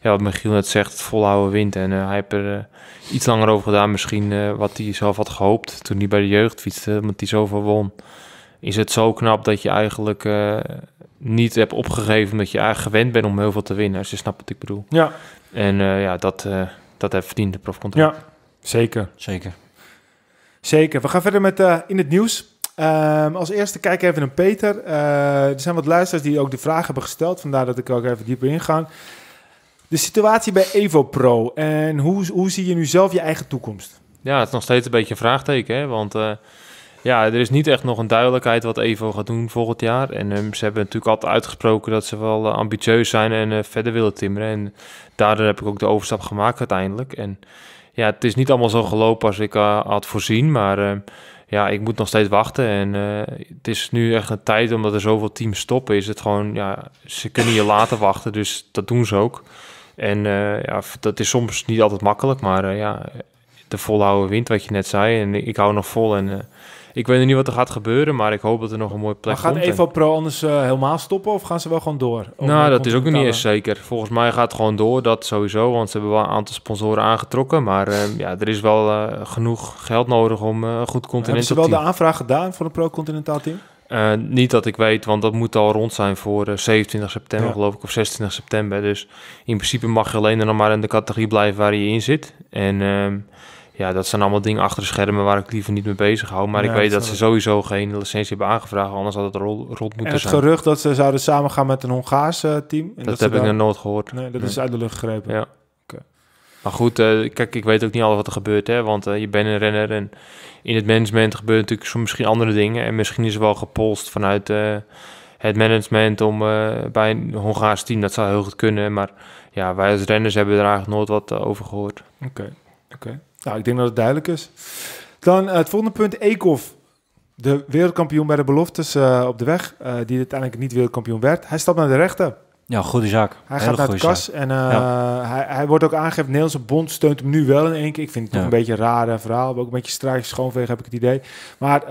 Speaker 3: ja, wat Michiel net zegt, het volhouden wint. En hij heeft er iets langer over gedaan misschien wat hij zelf had gehoopt toen hij bij de jeugd fietste. Omdat hij zoveel won. Is het zo knap dat je eigenlijk niet hebt opgegeven omdat je eigenlijk gewend bent om heel veel te winnen. Als je snapt wat ik bedoel.
Speaker 1: Ja,
Speaker 3: En ja, dat, dat heeft verdiend de profcontract.
Speaker 1: ja zeker.
Speaker 2: Zeker.
Speaker 1: Zeker. We gaan verder met eh, in het nieuws. Ehm, als eerste kijk even naar Peter. Eh, er zijn wat luisteraars die ook de vraag hebben gesteld. Vandaar dat ik ook even dieper inga. De situatie bij Evo Pro. En hoe, hoe zie je nu zelf je eigen toekomst?
Speaker 3: Ja, het is nog steeds een beetje een vraagteken, hè? want eh, ja, er is niet echt nog een duidelijkheid wat Evo gaat doen volgend jaar. En ehm, ze hebben natuurlijk altijd uitgesproken dat ze wel eh, ambitieus zijn en eh, verder willen timmeren. En daardoor heb ik ook de overstap gemaakt uiteindelijk. En ja, het is niet allemaal zo gelopen als ik eh, had voorzien, maar ehm, ja, ik moet nog steeds wachten. En het is nu echt een tijd, omdat er zoveel teams stoppen, is het gewoon, ja, ze kunnen je laten wachten, dus dat doen ze ook. En ja, dat is soms niet altijd makkelijk, maar ja, de volhouden wint, wat je net zei. En ik hou nog vol en ik weet niet wat er gaat gebeuren, maar ik hoop dat er nog een mooie plek
Speaker 1: Maar gaat
Speaker 3: komt.
Speaker 1: Evo Pro anders eh, helemaal stoppen of gaan ze wel gewoon door?
Speaker 3: Nou, dat is ook nog niet eens zeker. Volgens mij gaat het gewoon door, dat sowieso, want ze hebben wel een aantal sponsoren aangetrokken. Maar eh, ja, er is wel eh, genoeg geld nodig om een goed
Speaker 1: Hebben
Speaker 3: continent
Speaker 1: ze
Speaker 3: op
Speaker 1: wel
Speaker 3: team.
Speaker 1: de aanvraag gedaan voor een pro-continentaal team?
Speaker 3: Niet dat ik weet, want dat moet al rond zijn voor eh, 27 september,
Speaker 1: Ja.
Speaker 3: geloof ik, of 26 september. Dus in principe mag je alleen nog maar in de categorie blijven waar je in zit. En ehm, ja, dat zijn allemaal dingen achter de schermen waar ik liever niet mee bezig hou. Maar
Speaker 1: Ja,
Speaker 3: ik weet
Speaker 1: dat
Speaker 3: dat ze sowieso geen licentie hebben aangevraagd, anders had het
Speaker 1: En
Speaker 3: moeten
Speaker 1: het
Speaker 3: zijn.
Speaker 1: gerucht dat ze zouden samengaan met een Hongaars eh, team. En
Speaker 3: dat heb ik nog nooit gehoord.
Speaker 1: Nee, dat
Speaker 3: Nee.
Speaker 1: is uit de lucht gegrepen.
Speaker 3: Ja. Maar goed, eh, kijk, ik weet ook niet alles wat er gebeurt, hè. Want eh, je bent een renner en in het management gebeuren natuurlijk soms misschien andere dingen. En misschien is er wel gepolst vanuit het management om bij een Hongaars team, dat zou heel goed kunnen. Maar ja, wij als renners hebben er eigenlijk nooit wat over gehoord.
Speaker 1: Oké, oké. Nou, ik denk dat het duidelijk is. Dan eh, het volgende punt, Eekhoff. De wereldkampioen bij de beloftes eh, op de weg, eh, die uiteindelijk niet wereldkampioen werd. Hij stapt naar de rechter.
Speaker 2: Ja, goede zaak.
Speaker 1: Hij
Speaker 2: Hele
Speaker 1: gaat naar
Speaker 2: goede
Speaker 1: kas en hij, hij wordt ook aangegeven, de Nederlandse bond steunt hem nu wel in één keer. Ik vind het toch
Speaker 2: Ja.
Speaker 1: een beetje een raar verhaal, ook een beetje straatjes schoonvegen heb ik het idee. Maar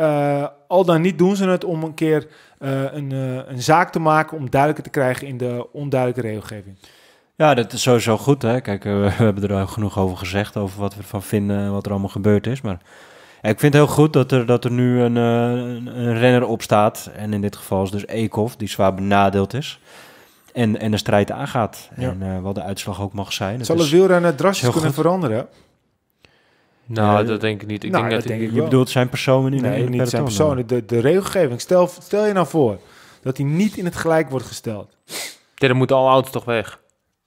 Speaker 1: al dan niet doen ze het om een keer een, een zaak te maken om duidelijker te krijgen in de onduidelijke regelgeving.
Speaker 2: Ja, dat is sowieso goed. Hè? Kijk, eh, we hebben er al genoeg over gezegd, over wat we ervan vinden en wat er allemaal gebeurd is. Maar ja, ik vind het heel goed dat er, dat er nu een, eh, een, een renner op staat. En in dit geval is dus Eekhoff, die zwaar benadeeld is. En, en de strijd aangaat.
Speaker 1: Ja.
Speaker 2: En eh, wat de uitslag ook mag zijn. Het
Speaker 1: Zal het wielrennen drastisch kunnen
Speaker 2: goed.
Speaker 1: veranderen?
Speaker 3: Nou, dat denk ik niet. Ik
Speaker 1: nou,
Speaker 3: denk
Speaker 1: dat
Speaker 3: dat,
Speaker 1: denk ik
Speaker 2: je
Speaker 1: wel.
Speaker 2: bedoelt zijn persoon in,
Speaker 1: Nee,
Speaker 2: in
Speaker 1: niet zijn persoon. De, de regelgeving. Stel, stel je nou voor dat hij niet in het gelijk wordt gesteld.
Speaker 3: Ja, dan moeten alle auto's toch weg.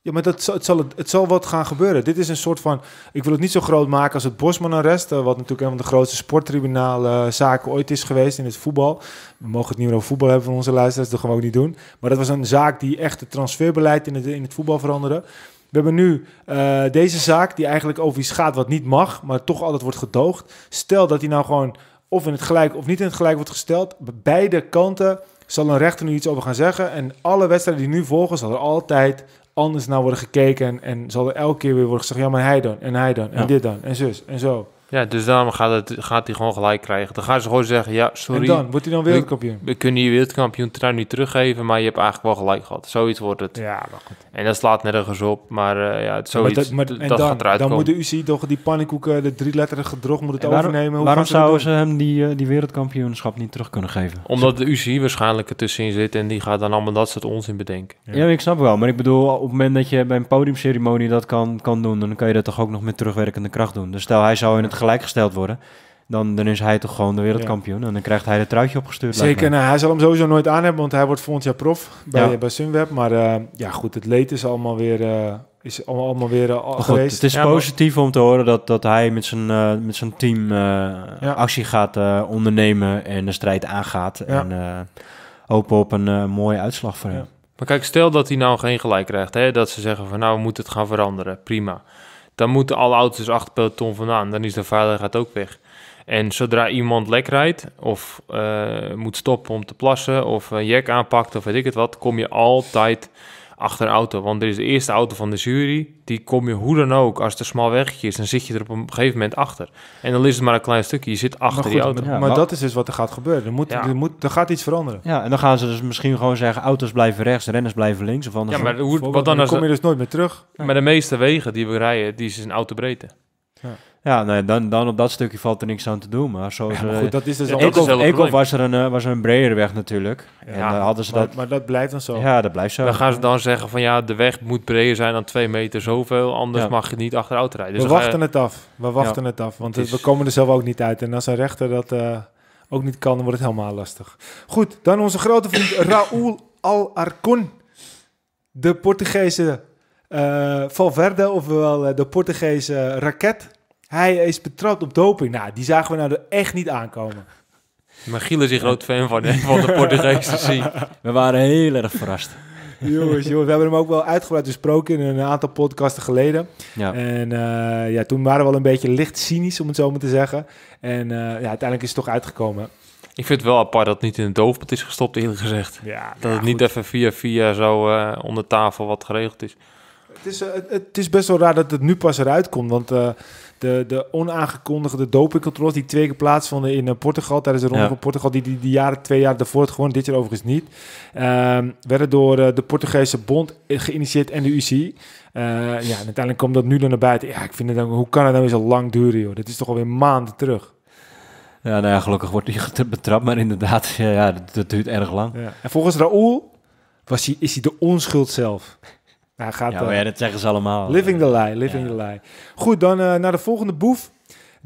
Speaker 1: Ja, maar dat, het, zal, het zal wat gaan gebeuren. Dit is een soort van... Ik wil het niet zo groot maken als het Bosman-arrest... eh, wat natuurlijk een van de grootste sporttribunaalzaken ooit is geweest in het voetbal. We mogen het niet meer over voetbal hebben van onze luisteraars. Dat gaan we ook niet doen. Maar dat was een zaak die echt het transferbeleid in het, in het voetbal veranderde. We hebben nu eh, deze zaak die eigenlijk over iets gaat wat niet mag... maar toch altijd wordt gedoogd. Stel dat hij nou gewoon of in het gelijk of niet in het gelijk wordt gesteld. Beide kanten zal een rechter nu iets over gaan zeggen. En alle wedstrijden die nu volgen, zal er altijd anders naar worden gekeken. En, en zal er elke keer weer worden gezegd: ja, maar hij dan, en hij dan, en
Speaker 2: Ja.
Speaker 1: dit dan, en zus, en zo.
Speaker 3: Ja, dus daarom gaat, het, gaat hij gewoon gelijk krijgen. Dan gaan ze gewoon zeggen, ja, sorry,
Speaker 1: En dan wordt hij dan wereldkampioen.
Speaker 3: we kunnen je wereldkampioen trui niet teruggeven, maar je hebt eigenlijk wel gelijk gehad. Zoiets wordt het.
Speaker 1: Ja, maar goed.
Speaker 3: En dat slaat nergens op, maar eh, ja, het
Speaker 1: Maar
Speaker 3: zoiets,
Speaker 1: dat, maar,
Speaker 3: dat,
Speaker 1: en
Speaker 3: dat
Speaker 1: dan,
Speaker 3: gaat eruit
Speaker 1: dan
Speaker 3: komen.
Speaker 1: moet de UCI toch die pannenkoeken, de drieletterige drog, moet het
Speaker 2: waarom-
Speaker 1: overnemen. Hoe
Speaker 2: Waarom zouden ze hem die, eh, die wereldkampioenschap niet terug kunnen geven?
Speaker 3: Omdat de UCI waarschijnlijk ertussenin zit en die gaat dan allemaal dat soort onzin bedenken.
Speaker 1: Ja.
Speaker 2: Ja, ik snap wel. Maar ik bedoel, op het moment dat je bij een podiumceremonie dat kan, kan doen, dan kan je dat toch ook nog met terugwerkende kracht doen. Dus stel hij zou in het gelijk gesteld worden, dan, dan is hij toch gewoon de wereldkampioen. En dan krijgt hij het truitje opgestuurd. lijkt
Speaker 1: Zeker, nou, hij zal hem sowieso nooit aan hebben, want hij wordt volgend jaar prof bij,
Speaker 2: Ja.
Speaker 1: bij Sunweb. Maar eh, ja, goed, het leed is allemaal weer, eh, is allemaal, weer eh,
Speaker 2: goed,
Speaker 1: geweest.
Speaker 2: het is
Speaker 3: Ja, maar-
Speaker 2: positief om te horen dat, dat hij met zijn, eh, met zijn team eh, actie gaat eh, ondernemen en de strijd aangaat.
Speaker 1: Ja.
Speaker 2: En eh, hopen op een eh, mooie uitslag voor
Speaker 1: Ja.
Speaker 2: hem.
Speaker 3: Maar kijk, stel dat hij nou geen gelijk krijgt, hè, dat ze zeggen van nou, we moeten het gaan veranderen, prima. Dan moeten alle auto's achter peloton vandaan, dan is de veiligheid ook weg. En zodra iemand lek rijdt of eh, moet stoppen om te plassen of een jack aanpakt of weet ik het wat, kom je altijd achter een auto. Want er is de eerste auto van de jury, die kom je hoe dan ook, als het een smal weggetje is, dan zit je er op een gegeven moment achter. En dan is het maar een klein stukje, je zit achter
Speaker 1: maar
Speaker 3: die auto.
Speaker 1: maar,
Speaker 2: Ja,
Speaker 1: maar dat is dus wat er gaat gebeuren. Er, moet,
Speaker 3: Ja.
Speaker 1: er, moet, er gaat iets veranderen.
Speaker 2: Ja, en dan gaan ze dus misschien gewoon zeggen, auto's blijven rechts, renners blijven links. Of
Speaker 3: Ja,
Speaker 2: andersom.
Speaker 3: maar hoe, wat dan als...
Speaker 1: kom je dus nooit meer terug.
Speaker 3: Maar de meeste wegen die we rijden, die is een autobreedte.
Speaker 2: Ja, nee, dan, dan op dat stukje valt er niks aan te doen. Maar zoals...
Speaker 1: Ja, maar
Speaker 2: eh,
Speaker 1: goed, dat is dus
Speaker 3: Ja, probleem.
Speaker 2: was er een, eh, was er een bredere weg natuurlijk. En
Speaker 3: Ja,
Speaker 2: dan hadden ze
Speaker 1: maar,
Speaker 2: dat...
Speaker 1: maar dat blijft dan zo.
Speaker 2: Ja, dat blijft zo.
Speaker 3: Dan gaan ze dan zeggen van ja, de weg moet breder zijn dan twee meter zoveel, anders
Speaker 2: Ja.
Speaker 3: mag je niet achter de auto rijden.
Speaker 1: we
Speaker 3: Dus je-
Speaker 1: wachten het af. We wachten het af. Want
Speaker 3: Het is-
Speaker 1: we komen er zelf ook niet uit. En als een rechter dat eh, ook niet kan, dan wordt het helemaal lastig. Goed, dan onze grote vriend Raúl Alarcón. De Portugese eh, Valverde, ofwel eh, de Portugese raket. Hij is betrapt op doping. Nou, die zagen we nou er echt niet aankomen.
Speaker 3: Maar Giel is een groot fan van, hè, van de Portugese scene.
Speaker 2: We waren heel erg verrast.
Speaker 1: jongens, jongens, we hebben hem ook wel uitgebreid besproken in een aantal podcasten geleden.
Speaker 2: Ja.
Speaker 1: En eh, ja, toen waren we wel een beetje licht cynisch, om het zo maar te zeggen. En eh, ja, uiteindelijk is het toch uitgekomen.
Speaker 3: Ik vind het wel apart dat het niet in het doofpot is gestopt, eerlijk gezegd.
Speaker 1: Ja,
Speaker 3: Dat het niet even via via zo eh, onder tafel wat geregeld is.
Speaker 1: Het is, het, het is best wel raar dat het nu pas eruit komt. Want eh, de, de onaangekondigde dopingcontroles die twee keer plaatsvonden in eh, Portugal tijdens de ronde
Speaker 2: Ja.
Speaker 1: van Portugal, die, die, die jaren, twee jaar daarvoor het gewoon, dit jaar overigens niet, ehm, werden door eh, de Portugese bond geïnitieerd en de UCI. Eh, ja, en uiteindelijk komt dat nu dan naar buiten. Ja, ik vind het dan, hoe kan het nou weer zo lang duren, joh? Dit is toch alweer maanden terug.
Speaker 2: Ja, nou ja, gelukkig wordt hij betrapt, maar inderdaad, ja, ja dat, dat duurt erg lang.
Speaker 1: Ja. En volgens Raoul was hij, is hij de onschuld zelf. Hij gaat,
Speaker 2: Ja,
Speaker 1: eh,
Speaker 2: ja, dat zeggen ze allemaal.
Speaker 1: living the lie, living
Speaker 2: Ja.
Speaker 1: the lie. Goed, dan eh, naar de volgende boef.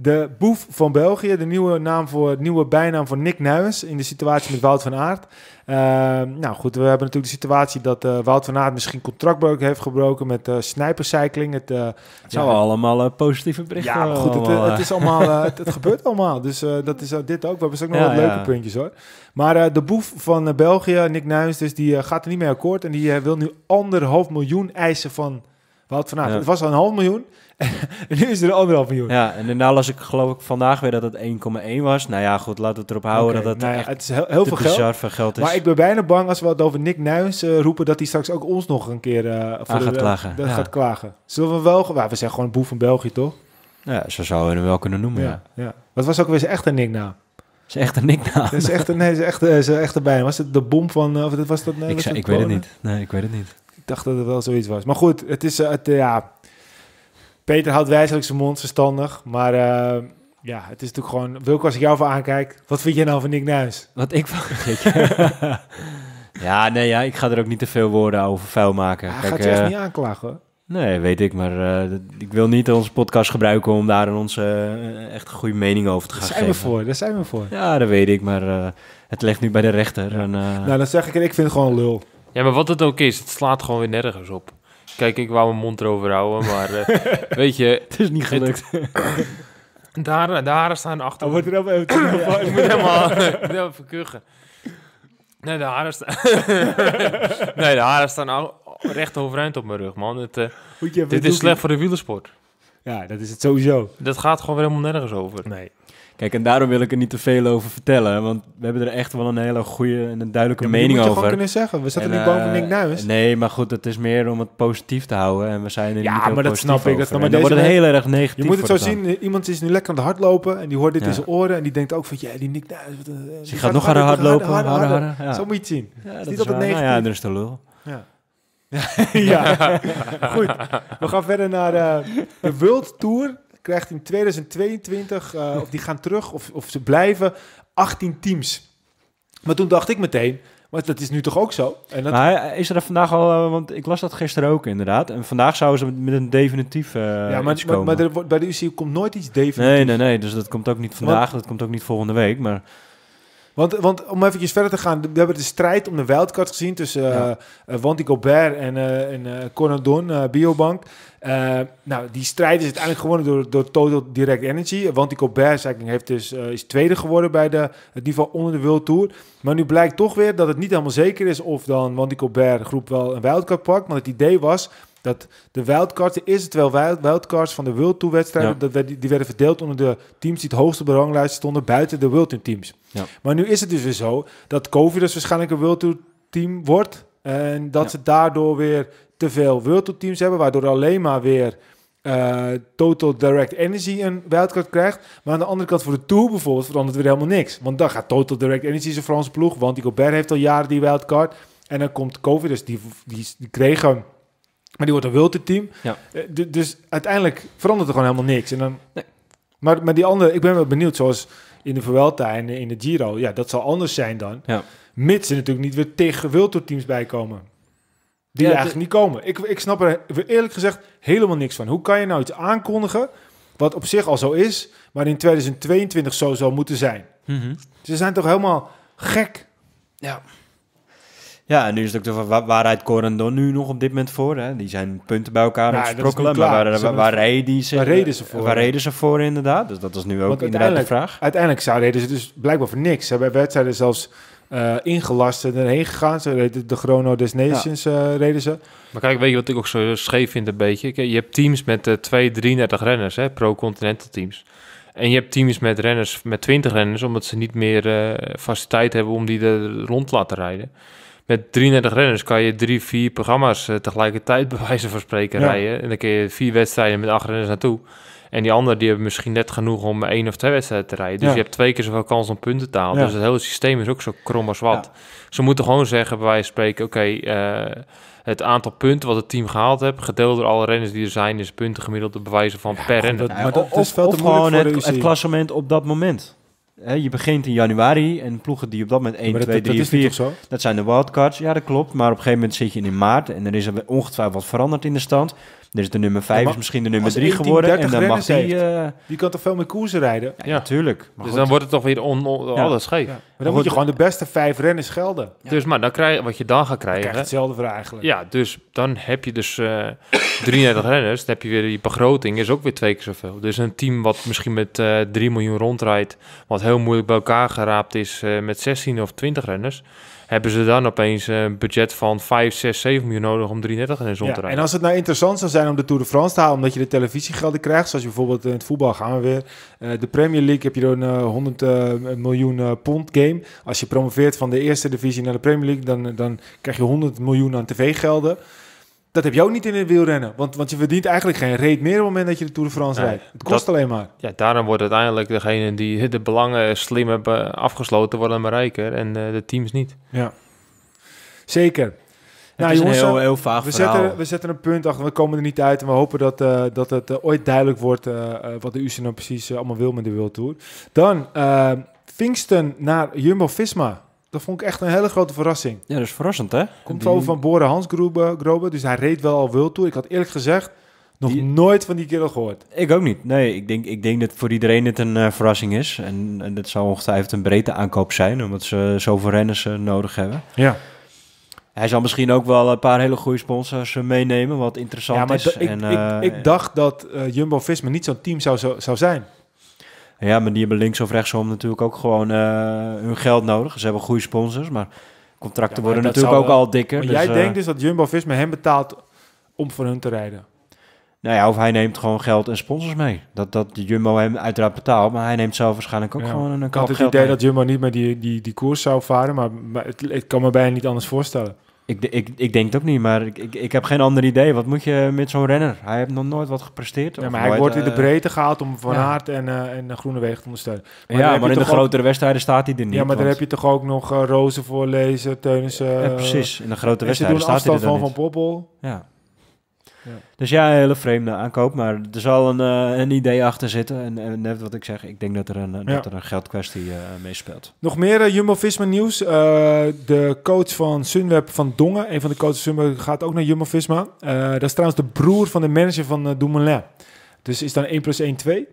Speaker 1: De boef van België, de nieuwe, naam voor, nieuwe bijnaam voor Nick Nuyens in de situatie met Wout van Aert. Eh, nou goed, we hebben natuurlijk de situatie dat eh, Wout van Aert misschien contractbreuk heeft gebroken met eh Sniper Cycling. Het, eh,
Speaker 2: Het zijn
Speaker 1: ja,
Speaker 2: allemaal eh, positieve berichten.
Speaker 1: ja, maar goed, het, eh,
Speaker 2: eh.
Speaker 1: het is allemaal, eh, het, het gebeurt allemaal. Dus eh, dat is eh, dit ook. We hebben straks nog
Speaker 2: Ja,
Speaker 1: wat leuke
Speaker 2: ja.
Speaker 1: puntjes hoor. Maar eh, de boef van eh, België, Nick Nuyens, dus die eh, gaat er niet mee akkoord. En die eh, wil nu anderhalf miljoen eisen van Wout van Aert. Het was al een half miljoen. En nu is er anderhalf miljoen.
Speaker 2: Ja, en daarna las ik geloof ik vandaag weer dat het 1,1 was. Nou ja, goed, laten we het erop houden
Speaker 1: Oké,
Speaker 2: dat het
Speaker 1: nou ja, het is heel, veel geld.
Speaker 2: veel geld is.
Speaker 1: Maar ik ben bijna bang als we het over Nick Nuyens eh, roepen... dat hij straks ook ons nog een keer eh, voor de-
Speaker 2: gaat
Speaker 1: eh,
Speaker 2: klagen,
Speaker 1: dat
Speaker 2: ja.
Speaker 1: gaat klagen. Zullen we wel... Nou, we zijn gewoon een boef van België, toch?
Speaker 2: Ja, zo zouden we hem wel kunnen noemen, ja.
Speaker 1: ja. Wat was ook weer zijn echte nicknaam?
Speaker 2: is echt een nicknaam.
Speaker 1: Dat is echt een, nee, dat is echt, dat is echt erbij. Was het de bom van... eh, Of was dat, nee,
Speaker 2: ik,
Speaker 1: was
Speaker 2: zei,
Speaker 1: dat
Speaker 2: ik weet het niet. Nee, ik weet het niet.
Speaker 1: Ik dacht dat het wel zoiets was. Maar goed, het is... eh, Het, eh, ja, Peter houdt wijselijk zijn mond verstandig. Maar eh, ja, het is natuurlijk gewoon... Wilco, als ik jou voor aankijk... Wat vind jij nou van Nick Nuyens?
Speaker 2: Wat ik van... ja, nee, ja, ik ga er ook niet te veel woorden over vuil maken.
Speaker 1: Hij
Speaker 2: Kijk,
Speaker 1: gaat je echt
Speaker 2: eh,
Speaker 1: niet aanklagen, hoor.
Speaker 2: Nee, weet ik, maar eh, ik wil niet onze podcast gebruiken om daar onze echt een goede mening over te
Speaker 1: Daar
Speaker 2: gaan
Speaker 1: zijn we
Speaker 2: geven.
Speaker 1: voor, daar zijn we voor.
Speaker 2: Ja, dat weet ik, maar eh, het ligt nu bij de rechter. En, eh,
Speaker 1: Nou, dan zeg ik het, ik vind het gewoon lul.
Speaker 3: Ja, maar wat het ook is, het slaat gewoon weer nergens op. Kijk, ik wou mijn mond erover houden, maar eh, weet je,
Speaker 2: het is niet gelukt.
Speaker 3: de haren, de haren staan achter.
Speaker 1: Dan wordt er even even
Speaker 3: Ja, ik moet helemaal, ik moet helemaal verkuchen. Nee, de haren staan... nee, de haren staan recht overeind op mijn rug, man. Het,
Speaker 1: even
Speaker 3: dit is slecht voor de wielersport.
Speaker 1: Ja, dat is het sowieso.
Speaker 3: Dat gaat gewoon weer helemaal nergens over.
Speaker 1: Nee.
Speaker 2: Kijk, en daarom wil ik er niet te veel over vertellen, want we hebben er echt wel een hele goede en een duidelijke
Speaker 1: Ja,
Speaker 2: mening
Speaker 1: moet je
Speaker 2: over.
Speaker 1: gewoon kunnen zeggen. We zaten
Speaker 2: En,
Speaker 1: niet voor
Speaker 2: eh,
Speaker 1: Nick Nuyens.
Speaker 2: Nee, maar goed, het is meer om het positief te houden en we zijn er
Speaker 1: Ja,
Speaker 2: niet heel
Speaker 1: maar dat snap ik. Dat- deze
Speaker 2: wordt het heel erg negatief.
Speaker 1: Je moet het zo zien. Iemand is nu lekker aan het hardlopen en die hoort dit in zijn oren en die denkt ook van, ja, die Nick wat, eh,
Speaker 2: Dus
Speaker 1: die
Speaker 2: gaat nog harder hardlopen, harder, harder. Ja.
Speaker 1: Zo moet je het zien.
Speaker 2: Ja, dat
Speaker 1: niet
Speaker 2: is
Speaker 1: altijd.
Speaker 2: Nou ja,
Speaker 1: negatief.
Speaker 2: er is de lul.
Speaker 1: Ja. ja, goed. We gaan verder naar eh, de World Tour. Krijgt in 2022, eh, of die gaan terug, of, of ze blijven, 18 teams. Maar toen dacht ik meteen, maar dat is nu toch ook zo? En dat,
Speaker 2: Maar is er vandaag al, eh, want ik las dat gisteren ook inderdaad. En vandaag zouden ze met een definitief eh
Speaker 1: ja, maar,
Speaker 2: iets
Speaker 1: maar,
Speaker 2: komen.
Speaker 1: maar er bij de UCI komt nooit iets definitief.
Speaker 2: nee, nee, nee. Dus dat komt ook niet vandaag, dat komt ook niet volgende week. Maar
Speaker 1: Want, want om eventjes verder te gaan, we hebben de strijd om de wildcard gezien tussen eh
Speaker 2: Ja.
Speaker 1: eh, Wanty Gobert en, eh en eh Cornadon, eh, Biobank. Eh, nou, die strijd is uiteindelijk gewonnen door, door Total Direct Energy. Wanty Gobert heeft dus, eh, is tweede geworden bij de, het niveau onder de World Tour. Maar nu blijkt toch weer dat het niet helemaal zeker is of dan Wanty Gobert groep wel een wildcard pakt. Want het idee was dat de wildcards, de eerste twee wild, wildcards van de World Tour wedstrijden,
Speaker 2: Ja.
Speaker 1: dat werd, die werden verdeeld onder de teams die het hoogste ranglijst stonden buiten de World Tour teams.
Speaker 2: Ja.
Speaker 1: Maar nu is het dus weer zo dat Covid dus waarschijnlijk een World Tour team wordt. En dat
Speaker 2: Ja.
Speaker 1: ze daardoor weer te veel World Tour teams hebben, waardoor alleen maar weer eh, Total Direct Energy een wildcard krijgt. Maar aan de andere kant voor de Tour bijvoorbeeld verandert weer helemaal niks. Want dan gaat Total Direct Energy zijn Franse ploeg, want die Gobert heeft al jaren die wildcard. En dan komt Covid, dus die, die, die kregen... Maar die wordt een Tour team.
Speaker 2: Ja.
Speaker 1: Eh, du- dus uiteindelijk verandert er gewoon helemaal niks. En dan,
Speaker 2: Nee.
Speaker 1: maar, maar die andere, ik ben wel benieuwd, zoals in de Vuelta en in de Giro. Ja, dat zal anders zijn dan.
Speaker 2: Ja.
Speaker 1: Mits er natuurlijk niet weer tegen Tour teams bij komen. Die
Speaker 2: Ja,
Speaker 1: eigenlijk niet komen. Ik, ik snap er eerlijk gezegd helemaal niks van. Hoe kan je nou iets aankondigen wat op zich al zo is, maar in 2022 zo zou moeten zijn? Ze zijn toch helemaal gek?
Speaker 2: Ja. Ja, en nu is het ook de wa- waar rijdt Corendon nu nog op dit moment voor? Hè? Die zijn punten bij elkaar sprokkelen.
Speaker 1: nu
Speaker 2: Maar waar, waar, waar, reden die ze,
Speaker 1: waar reden ze voor?
Speaker 2: Waar reden ze voor inderdaad? Dus dat is nu ook
Speaker 1: Want
Speaker 2: inderdaad de vraag.
Speaker 1: Uiteindelijk zou reden ze dus blijkbaar voor niks. Ze hebben wedstrijden zelfs eh, ingelast en erheen gegaan. Ze reden de Chrono des Nations eh, reden ze.
Speaker 3: Maar kijk, weet je wat ik ook zo scheef vind een beetje? Kijk, je hebt teams met eh 2, 33 renners, hè, pro-continental teams. En je hebt teams met renners, met 20 renners, omdat ze niet meer eh, faciliteit hebben om die er rond te laten rijden. Met 33 renners kan je drie, vier programma's eh, tegelijkertijd bij wijze van spreken
Speaker 1: Ja.
Speaker 3: rijden. En dan kun je vier wedstrijden met acht renners naartoe. En die anderen die hebben misschien net genoeg om één of twee wedstrijden te rijden. Dus
Speaker 1: Ja.
Speaker 3: je hebt twee keer zoveel kans om punten te halen.
Speaker 1: Ja.
Speaker 3: Dus het hele systeem is ook zo krom als wat. Ze moeten gewoon zeggen, bij wijze van spreken, oké, eh, het aantal punten wat het team gehaald heeft, gedeeld door alle renners die er zijn, is punten gemiddeld te bewijzen van per renner.
Speaker 1: dat- maar dat
Speaker 2: of
Speaker 1: is veel te
Speaker 2: of
Speaker 1: moeilijk
Speaker 2: gewoon
Speaker 1: voor
Speaker 2: het, het klassement op dat moment. Hè, je begint in januari en ploegen die op dat moment 1,
Speaker 1: Maar dat,
Speaker 2: 2,
Speaker 1: dat
Speaker 2: 3,
Speaker 1: is niet
Speaker 2: 4,
Speaker 1: toch zo?
Speaker 2: dat zijn de wildcards. Ja, dat klopt. Maar op een gegeven moment zit je in maart en er is er ongetwijfeld wat veranderd in de stand. Dus de nummer 5
Speaker 1: maar
Speaker 2: is misschien de nummer
Speaker 1: als
Speaker 2: 3
Speaker 1: één team
Speaker 2: geworden. En
Speaker 1: 30
Speaker 2: dan mag die... eh,
Speaker 1: Die kan toch veel meer koersen rijden?
Speaker 2: ja, natuurlijk.
Speaker 3: Dus
Speaker 2: goed.
Speaker 3: dan wordt het toch weer on, on-
Speaker 2: Ja.
Speaker 3: alles scheef.
Speaker 1: Ja. Maar dan
Speaker 2: goed,
Speaker 1: moet je gewoon de beste vijf renners gelden. Dan
Speaker 3: Dus maar dan krijg je, wat je dan gaat
Speaker 1: krijg je
Speaker 3: krijgen...
Speaker 1: hetzelfde voor eigenlijk.
Speaker 3: Ja, dus dan heb je dus eh 33 renners. Dan heb je weer die begroting, is ook weer twee keer zoveel. Dus een team wat misschien met eh 3 miljoen rondrijdt, wat heel moeilijk bij elkaar geraapt is eh, met 16 of 20 renners, hebben ze dan opeens een budget van 5, 6, 7 miljoen nodig om 33 renners rond
Speaker 1: Ja,
Speaker 3: te
Speaker 1: en
Speaker 3: rijden.
Speaker 1: als het nou interessant zou zijn om de Tour de France te halen, omdat je de televisiegelden krijgt, zoals je bijvoorbeeld in het voetbal gaan we weer. eh, de Premier League heb je dan een 100 eh, miljoen eh, pond game. Als je promoveert van de eerste divisie naar de Premier League, dan, dan krijg je 100 miljoen aan tv-gelden. Dat heb je ook niet in het wielrennen, want, want je verdient eigenlijk geen reet meer op het moment dat je de Tour de France
Speaker 3: Nee,
Speaker 1: rijdt. Het kost
Speaker 3: dat-
Speaker 1: alleen maar.
Speaker 3: Ja, daarom wordt uiteindelijk degene die de belangen slim hebben afgesloten, worden maar rijker en eh, de teams niet.
Speaker 1: Ja. Zeker.
Speaker 2: Het
Speaker 1: Nou,
Speaker 2: is
Speaker 1: jongens,
Speaker 2: een heel,
Speaker 1: eh,
Speaker 2: heel vaag
Speaker 1: We
Speaker 2: verhaal.
Speaker 1: zetten, we zetten een punt achter, we komen er niet uit. En we hopen dat, eh, dat het ooit duidelijk wordt wat de UCI nou precies allemaal wil met de World Tour. Dan Kingston naar Jumbo-Visma. Dat vond ik echt een hele grote verrassing.
Speaker 2: Ja, dat is verrassend, hè?
Speaker 1: Komt
Speaker 2: Die-
Speaker 1: over van Boren Hansgrobe, Grobe, dus hij reed wel al World Tour. Ik had eerlijk gezegd nog
Speaker 2: Die-
Speaker 1: nooit van die kerel gehoord.
Speaker 2: Ik ook niet. Nee, ik denk, ik denk dat voor iedereen dit een eh, verrassing is. En, en dat zal ongetwijfeld een breedte aankoop zijn, omdat ze zoveel renners eh, nodig hebben.
Speaker 1: Ja,
Speaker 2: Hij zal misschien ook wel een paar hele goede sponsors eh, meenemen, wat interessant
Speaker 1: ja maar
Speaker 2: is.
Speaker 1: ik,
Speaker 2: en,
Speaker 1: ik,
Speaker 2: eh,
Speaker 1: ik dacht dat Jumbo-Visma niet zo'n team zou, zou, zou zijn.
Speaker 2: Ja, maar die hebben links of rechtsom natuurlijk ook gewoon eh, hun geld nodig. Ze hebben goede sponsors, maar contracten
Speaker 1: Ja, maar
Speaker 2: worden natuurlijk
Speaker 1: zou,
Speaker 2: ook al dikker. Dus,
Speaker 1: jij
Speaker 2: eh,
Speaker 1: denkt dus dat Jumbo-Visma hem betaalt om voor hun te rijden?
Speaker 2: Nou ja, of hij neemt gewoon geld en sponsors mee. Dat, dat de Jumbo hem uiteraard betaalt, maar hij neemt zelf waarschijnlijk ook
Speaker 1: Ja.
Speaker 2: gewoon een
Speaker 1: Ik
Speaker 2: kap
Speaker 1: had het idee
Speaker 2: mee.
Speaker 1: dat Jumbo niet meer die, die, die koers zou varen, maar, maar het, ik kan me bijna niet anders voorstellen.
Speaker 2: Ik, ik, ik denk het ook niet, maar ik, ik, ik heb geen ander idee. Wat moet je met zo'n renner? Hij heeft nog nooit wat gepresteerd.
Speaker 1: Ja, maar hij
Speaker 2: nooit,
Speaker 1: wordt in de
Speaker 2: eh,
Speaker 1: breedte gehaald om Van. Aert en, eh en Groenewegen te ondersteunen. Maar dan
Speaker 2: ja, maar in de
Speaker 1: ook-
Speaker 2: grotere wedstrijden staat hij er niet.
Speaker 1: ja, maar dan
Speaker 2: want-
Speaker 1: heb je toch ook nog eh, Rozen voorlezen, Teunissen.
Speaker 2: ja, precies. In de grote wedstrijden staat hij er dan
Speaker 1: van
Speaker 2: niet.
Speaker 1: Van Poppel.
Speaker 2: Ja.
Speaker 1: Ja.
Speaker 2: Dus ja, een hele vreemde aankoop, maar er zal een, eh, een idee achter zitten. En, en net wat ik zeg, ik denk dat er een,
Speaker 1: Ja.
Speaker 2: dat er een geldkwestie eh meespeelt.
Speaker 1: Nog meer eh, Jumbo-Visma nieuws. De coach van Sunweb van Dongen, een van de coaches van Sunweb, gaat ook naar Jumbo-Visma. Dat is trouwens de broer van de manager van uh, Dumoulin. Dus is dan 1 plus 1 2?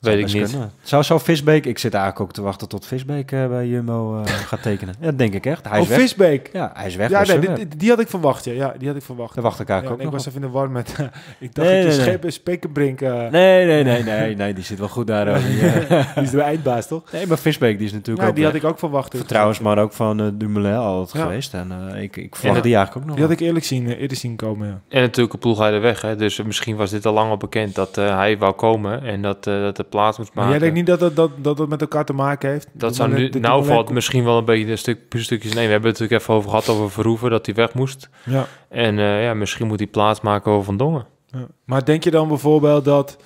Speaker 3: Weet ik niet.
Speaker 2: kunnen. Zou, zou Visbeek, ik zit eigenlijk ook te wachten tot Visbeek eh, bij Jumbo eh, gaat tekenen. Ja, dat denk ik echt. Hij is
Speaker 1: oh,
Speaker 2: weg.
Speaker 1: Visbeek.
Speaker 2: Ja, hij is weg.
Speaker 1: Ja,
Speaker 2: bij
Speaker 1: nee,
Speaker 2: Sunweb.
Speaker 1: die, die- had ik verwacht. Ja, ja die had ik verwacht.
Speaker 2: Daar wacht ik
Speaker 1: Ja,
Speaker 2: eigenlijk
Speaker 1: nee, ik
Speaker 2: ook
Speaker 1: was
Speaker 2: nog
Speaker 1: even in de war met... ik dacht
Speaker 2: Nee,
Speaker 1: dat je
Speaker 2: nee,
Speaker 1: schepen Spekenbrink... eh
Speaker 2: op. Nee, nee, nee, nee, nee, die zit wel goed daar. eh, die, eh.
Speaker 1: is de eindbaas, toch?
Speaker 2: nee, maar Visbeek die is natuurlijk
Speaker 1: Ja,
Speaker 2: ook
Speaker 1: die had
Speaker 2: weg.
Speaker 1: ik ook verwacht.
Speaker 2: Vertrouwensman ook van eh, Dumoulin altijd
Speaker 1: Ja.
Speaker 2: geweest. En eh, ik, ik verwacht
Speaker 3: En-
Speaker 2: die eigenlijk ook nog.
Speaker 1: Die had ik eerlijk zien, eh, eerder zien komen, ja.
Speaker 3: En natuurlijk een ploegleider weg. Hè? Dus misschien was dit al lang al bekend dat eh, hij wou komen en dat, eh, dat de plaats moest
Speaker 1: Maar
Speaker 3: maken.
Speaker 1: jij denkt niet dat dat, dat, dat het met elkaar te maken heeft?
Speaker 3: dat zou nu,
Speaker 1: de
Speaker 3: nou valt misschien wel een beetje een stuk, stukjes nemen. We hebben het natuurlijk even over gehad over Verhoeven, dat hij weg moest.
Speaker 1: Ja.
Speaker 3: En eh, ja, misschien moet hij plaats maken over Van Dongen.
Speaker 1: Ja. Maar denk je dan bijvoorbeeld dat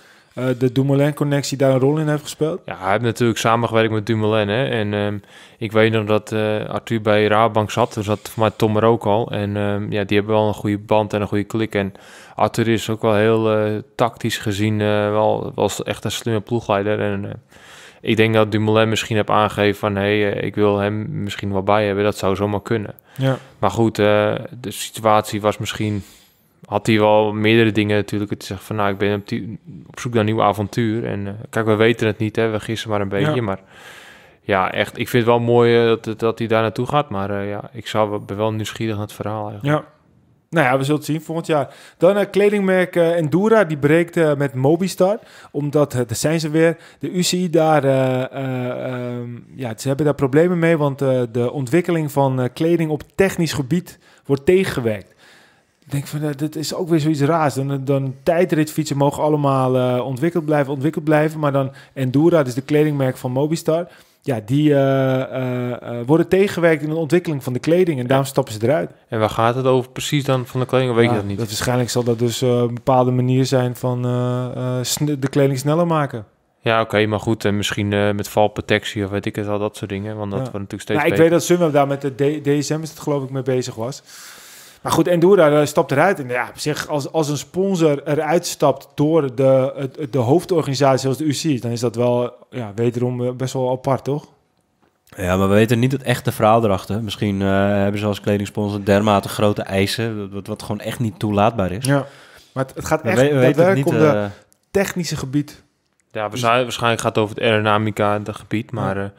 Speaker 1: eh, de Dumoulin-connectie daar een rol in heeft gespeeld?
Speaker 3: Ja, hij heeft natuurlijk samengewerkt met Dumoulin. Hè? En ehm, ik weet nog dat eh, Arthur bij Rabank zat. Toen zat voor mij Tom er ook al. En ehm, ja, die hebben wel een goede band en een goede klik. En Arthur is ook wel heel eh, tactisch gezien wel, was echt een slimme ploegleider. En ik denk dat Dumoulin misschien heeft aangegeven van... hé, hey, ik wil hem misschien wel bij hebben. Dat zou zomaar kunnen.
Speaker 1: Ja.
Speaker 3: Maar goed, de situatie was misschien... Had hij wel meerdere dingen natuurlijk. Het zeggen van, nou, ik ben op, die- op zoek naar een nieuw avontuur. En eh, kijk, we weten het niet, hè. We gissen maar een beetje.
Speaker 1: Ja.
Speaker 3: Maar ja, echt, ik vind het wel mooi eh, dat, dat hij daar naartoe gaat. Maar eh, ja, ik zou, wel- ben wel nieuwsgierig naar het verhaal eigenlijk.
Speaker 1: ja. Nou ja, we zullen het zien volgend jaar. Dan eh, kledingmerk Endura, die breekt met Mobistar. Omdat, daar zijn ze weer, de UCI daar, eh, eh, ehm, ja, ze hebben daar problemen mee. Want de ontwikkeling van kleding op technisch gebied wordt tegengewerkt. Ik denk van, eh, dit is ook weer zoiets raars. Dan, dan tijdritfietsen mogen allemaal eh, ontwikkeld blijven, ontwikkeld blijven. Maar dan Endura, dus de kledingmerk van Mobistar... Ja, die eh, worden tegengewerkt in de ontwikkeling van de kleding. En daarom stappen ze eruit.
Speaker 3: En waar gaat het over precies dan van de kleding? Of weet
Speaker 1: Ja,
Speaker 3: je dat niet?
Speaker 1: waarschijnlijk zal dat dus een bepaalde manier zijn van de kleding sneller maken.
Speaker 3: Ja, oké, maar goed. En misschien met valprotectie of weet ik het al, dat soort dingen. Want dat
Speaker 1: Ja.
Speaker 3: wordt natuurlijk steeds
Speaker 1: Nou, ik
Speaker 3: beter.
Speaker 1: weet dat Sunweb daar met de D- DSM is het geloof ik mee bezig was. Maar goed, Endura uh, stapt eruit. En ja, op zich, als, als een sponsor eruit stapt door de, de, hoofdorganisatie zoals de UC, dan is dat wel ja, wederom eh, best wel apart, toch?
Speaker 2: Ja, maar we weten niet het echte verhaal erachter. Misschien uh, hebben ze als kledingsponsor dermate grote eisen, wat, wat gewoon echt niet toelaatbaar is.
Speaker 1: Ja, maar het, het gaat echt we, we weten niet, om de technische gebied.
Speaker 3: Ja, waarschijnlijk gaat het over het aerodynamica de gebied, maar... Ja.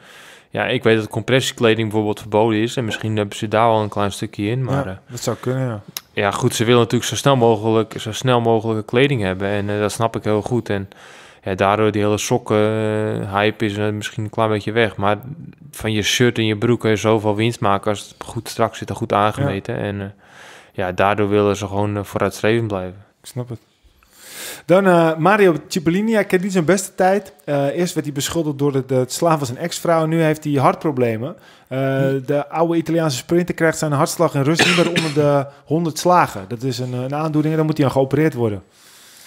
Speaker 3: Ja, ik weet dat compressiekleding bijvoorbeeld verboden is. En misschien hebben ze daar wel een klein stukje in. Maar,
Speaker 1: ja, dat zou kunnen, ja.
Speaker 3: Ja, goed, ze willen natuurlijk zo snel mogelijk, zo snel mogelijke kleding hebben. En uh, dat snap ik heel goed. En ja, daardoor die hele sokken-hype is misschien een klein beetje weg. Maar van je shirt en je broek kun je zoveel winst maken als het goed strak zit en goed aangemeten. En uh, ja, daardoor willen ze gewoon vooruitstrevend blijven.
Speaker 1: Ik snap het. Dan uh, Mario Cipollini, hij kent niet zijn beste tijd. Uh, eerst werd hij beschuldigd door het, het slaan van zijn ex-vrouw. Nu heeft hij hartproblemen. Uh, de oude Italiaanse sprinter krijgt zijn hartslag in rust niet meer onder de 100 slagen. Dat is een, een aandoening en dan moet hij aan geopereerd worden.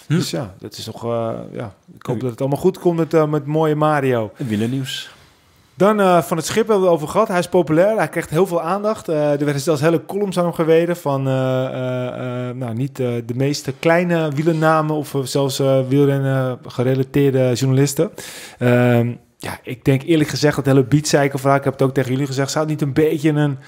Speaker 1: Hm. Dus ja, dat is toch... ja, ik hoop dat het allemaal goed komt met, met mooie Mario.
Speaker 2: Wielernieuws.
Speaker 1: Dan uh, van het schip hebben we het over gehad. Hij is populair, hij krijgt heel veel aandacht. Uh, er werden zelfs hele columns aan hem geweden van uh, nou, niet de meeste kleine wielernamen of zelfs wielrennen gerelateerde journalisten. Ehm, ja, ik denk eerlijk gezegd dat hele beatcycle verhaal, ik heb het ook tegen jullie gezegd, zou het niet een beetje een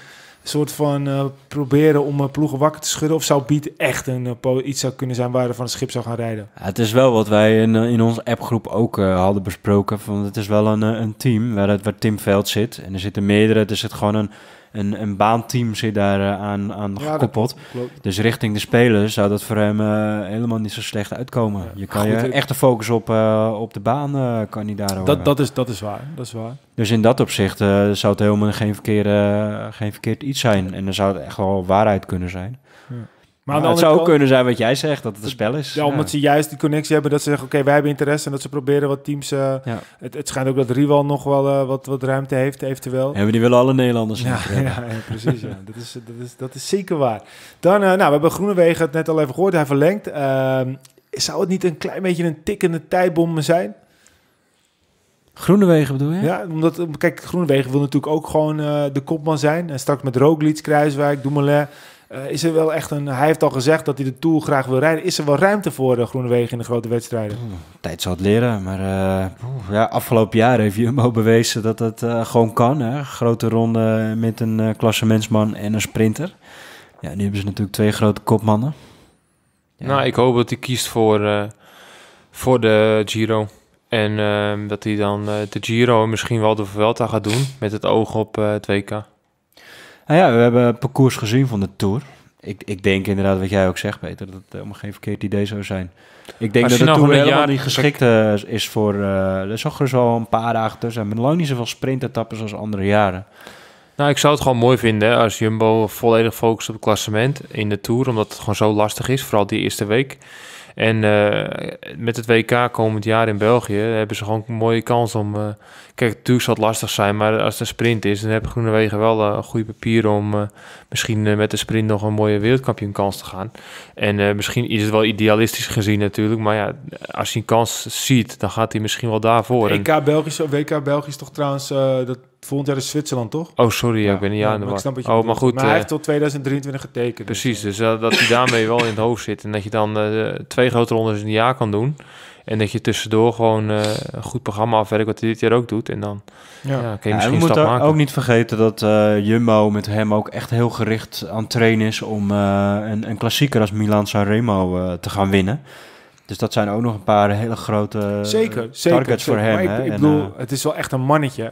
Speaker 1: soort van uh, proberen om uh, ploegen wakker te schudden? Of zou Beat echt een, uh, iets zou kunnen zijn waar hij van het schip zou gaan rijden?
Speaker 2: Het is wel wat wij in, in onze appgroep ook hadden besproken. Van, het is wel een, een team waar, het, waar Tim Veld zit. En er zitten meerdere. Er zit gewoon een, een, een baanteam zit daar uh, aan, aan ja, gekoppeld. Dus richting de spelers zou dat voor hem uh, helemaal niet zo slecht uitkomen. Ja. Je kan Goed, je echt de focus op, uh, op de baan kan niet daar
Speaker 1: dat, dat, is, dat is waar, dat is waar.
Speaker 2: Dus in dat opzicht zou het helemaal geen, verkeerde, geen verkeerd iets zijn. En dan zou het echt wel waarheid kunnen zijn. Maar, het zou ook kunnen zijn wat jij zegt, dat het een spel is.
Speaker 1: Ja, omdat ze juist die connectie hebben, dat ze zeggen, oké, wij hebben interesse en dat ze proberen wat teams... Uh, ja. het, het, schijnt ook dat Rival nog wel uh, wat, wat ruimte heeft, eventueel.
Speaker 2: Ja, maar die willen alle Nederlanders.
Speaker 1: Ja, ja, ja, precies. ja. Dat, is, dat, is, dat is zeker waar. Dan, uh, nou, we hebben Groenewegen het net al even gehoord, hij verlengt. Ehm, zou het niet een klein beetje een tikkende tijdbom zijn?
Speaker 2: Groenewegen bedoel je?
Speaker 1: Ja, omdat, kijk, Groenewegen wil natuurlijk ook gewoon de kopman zijn. En straks met Roglic, Kruiswijk, Dumoulin... Uh, is er wel echt een. Hij heeft al gezegd dat hij de Tour graag wil rijden. Is er wel ruimte voor de Groenewegen in de grote wedstrijden?
Speaker 2: Oeh, tijd zal het leren. Maar uh, ja, afgelopen jaar heeft Jumbo bewezen dat het uh, gewoon kan. Hè? Grote ronde met een uh, klassementsman en een sprinter. Ja, nu hebben ze natuurlijk twee grote kopmannen.
Speaker 3: Ja. Nou, ik hoop dat hij kiest voor, voor de Giro. En ehm, dat hij dan de Giro misschien wel de Vuelta gaat doen. Met het oog op het WK.
Speaker 2: Nou ja, we hebben het parcours gezien van de Tour. Ik, ik denk inderdaad wat jij ook zegt, Peter, dat het helemaal geen verkeerd idee zou zijn. Ik denk dat de Tour helemaal jaar... niet geschikt uh, is voor... Uh, er zag er zo een paar dagen tussen. Maar lang niet zoveel sprintetappes als andere jaren.
Speaker 3: Nou, ik zou het gewoon mooi vinden als Jumbo volledig focust op het klassement in de Tour. Omdat het gewoon zo lastig is, vooral die eerste week. En uh, met het WK komend jaar in België hebben ze gewoon een mooie kans om... Uh, kijk, natuurlijk zal het lastig zijn, maar als het een sprint is... dan hebben Groenewegen wel uh, een goede papier om misschien met de sprint nog een mooie wereldkampioenkans te gaan. En misschien is het wel idealistisch gezien natuurlijk, maar ja, als hij een kans ziet, dan gaat hij misschien wel daarvoor.
Speaker 1: WK Belgisch, WK Belgisch toch trouwens, dat volgend jaar is Zwitserland, toch?
Speaker 3: Oh, sorry, ja, ik ben niet aan de war. Oh, maar goed.
Speaker 1: Maar hij heeft tot 2023 getekend.
Speaker 3: Precies, dus, dus dat hij daarmee wel in het hoofd zit. En dat je dan twee grote rondes in een jaar kan doen. En dat je tussendoor gewoon uh, een goed programma afwerkt, wat hij dit jaar ook doet. En dan ja. Ja, kan je misschien
Speaker 2: we
Speaker 3: moeten
Speaker 2: ook niet vergeten dat uh, Jumbo met hem ook echt heel gericht aan trainen is om uh, een, een klassieker als Milan Sanremo te gaan winnen. Dus dat zijn ook nog een paar hele grote
Speaker 1: zeker, targets
Speaker 2: zeker. voor hem.
Speaker 1: Ik, ik bedoel, het is wel echt een mannetje.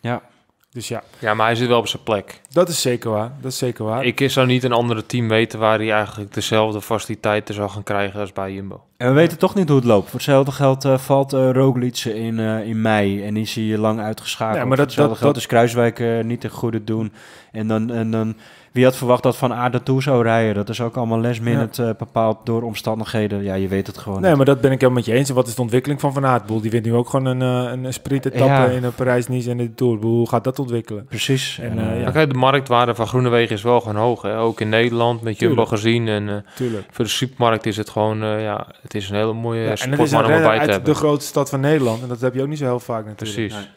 Speaker 2: Ja.
Speaker 1: Dus ja.
Speaker 3: Ja, maar hij zit wel op zijn plek.
Speaker 1: Dat is zeker waar. Dat is zeker waar.
Speaker 3: Ik zou niet een andere team weten waar hij eigenlijk dezelfde faciliteiten zou gaan krijgen als bij Jumbo.
Speaker 2: En we weten toch niet hoe het loopt. Voor hetzelfde geld uh, valt uh, Roglic in, uh, in mei en is hij lang uitgeschakeld. Ja, maar dat, hetzelfde dat, geld dat, is Kruiswijk niet te goede doen. En dan, en dan wie had verwacht dat Van Aert toe zou rijden? Dat is ook allemaal last minute ja. bepaald door omstandigheden. Ja, je weet het gewoon
Speaker 1: Nee,
Speaker 2: niet.
Speaker 1: maar dat ben ik helemaal met je eens. En wat is de ontwikkeling van Van Aert? Boel, die wint nu ook gewoon een, uh, een sprintetappe ja. in een Parijs-Nice en de Tour. Boel, hoe gaat dat ontwikkelen?
Speaker 2: Precies.
Speaker 3: En, uh, ja. Kijk, de marktwaarde van Groenewegen is wel gewoon hoog. Hè? Ook in Nederland met Jumbo gezien. En uh, voor de supermarkt is het gewoon, ja, het is een hele mooie ja, sportman om erbij te hebben.
Speaker 1: de grootste stad van Nederland. En dat heb je ook niet zo heel vaak natuurlijk.
Speaker 3: Precies.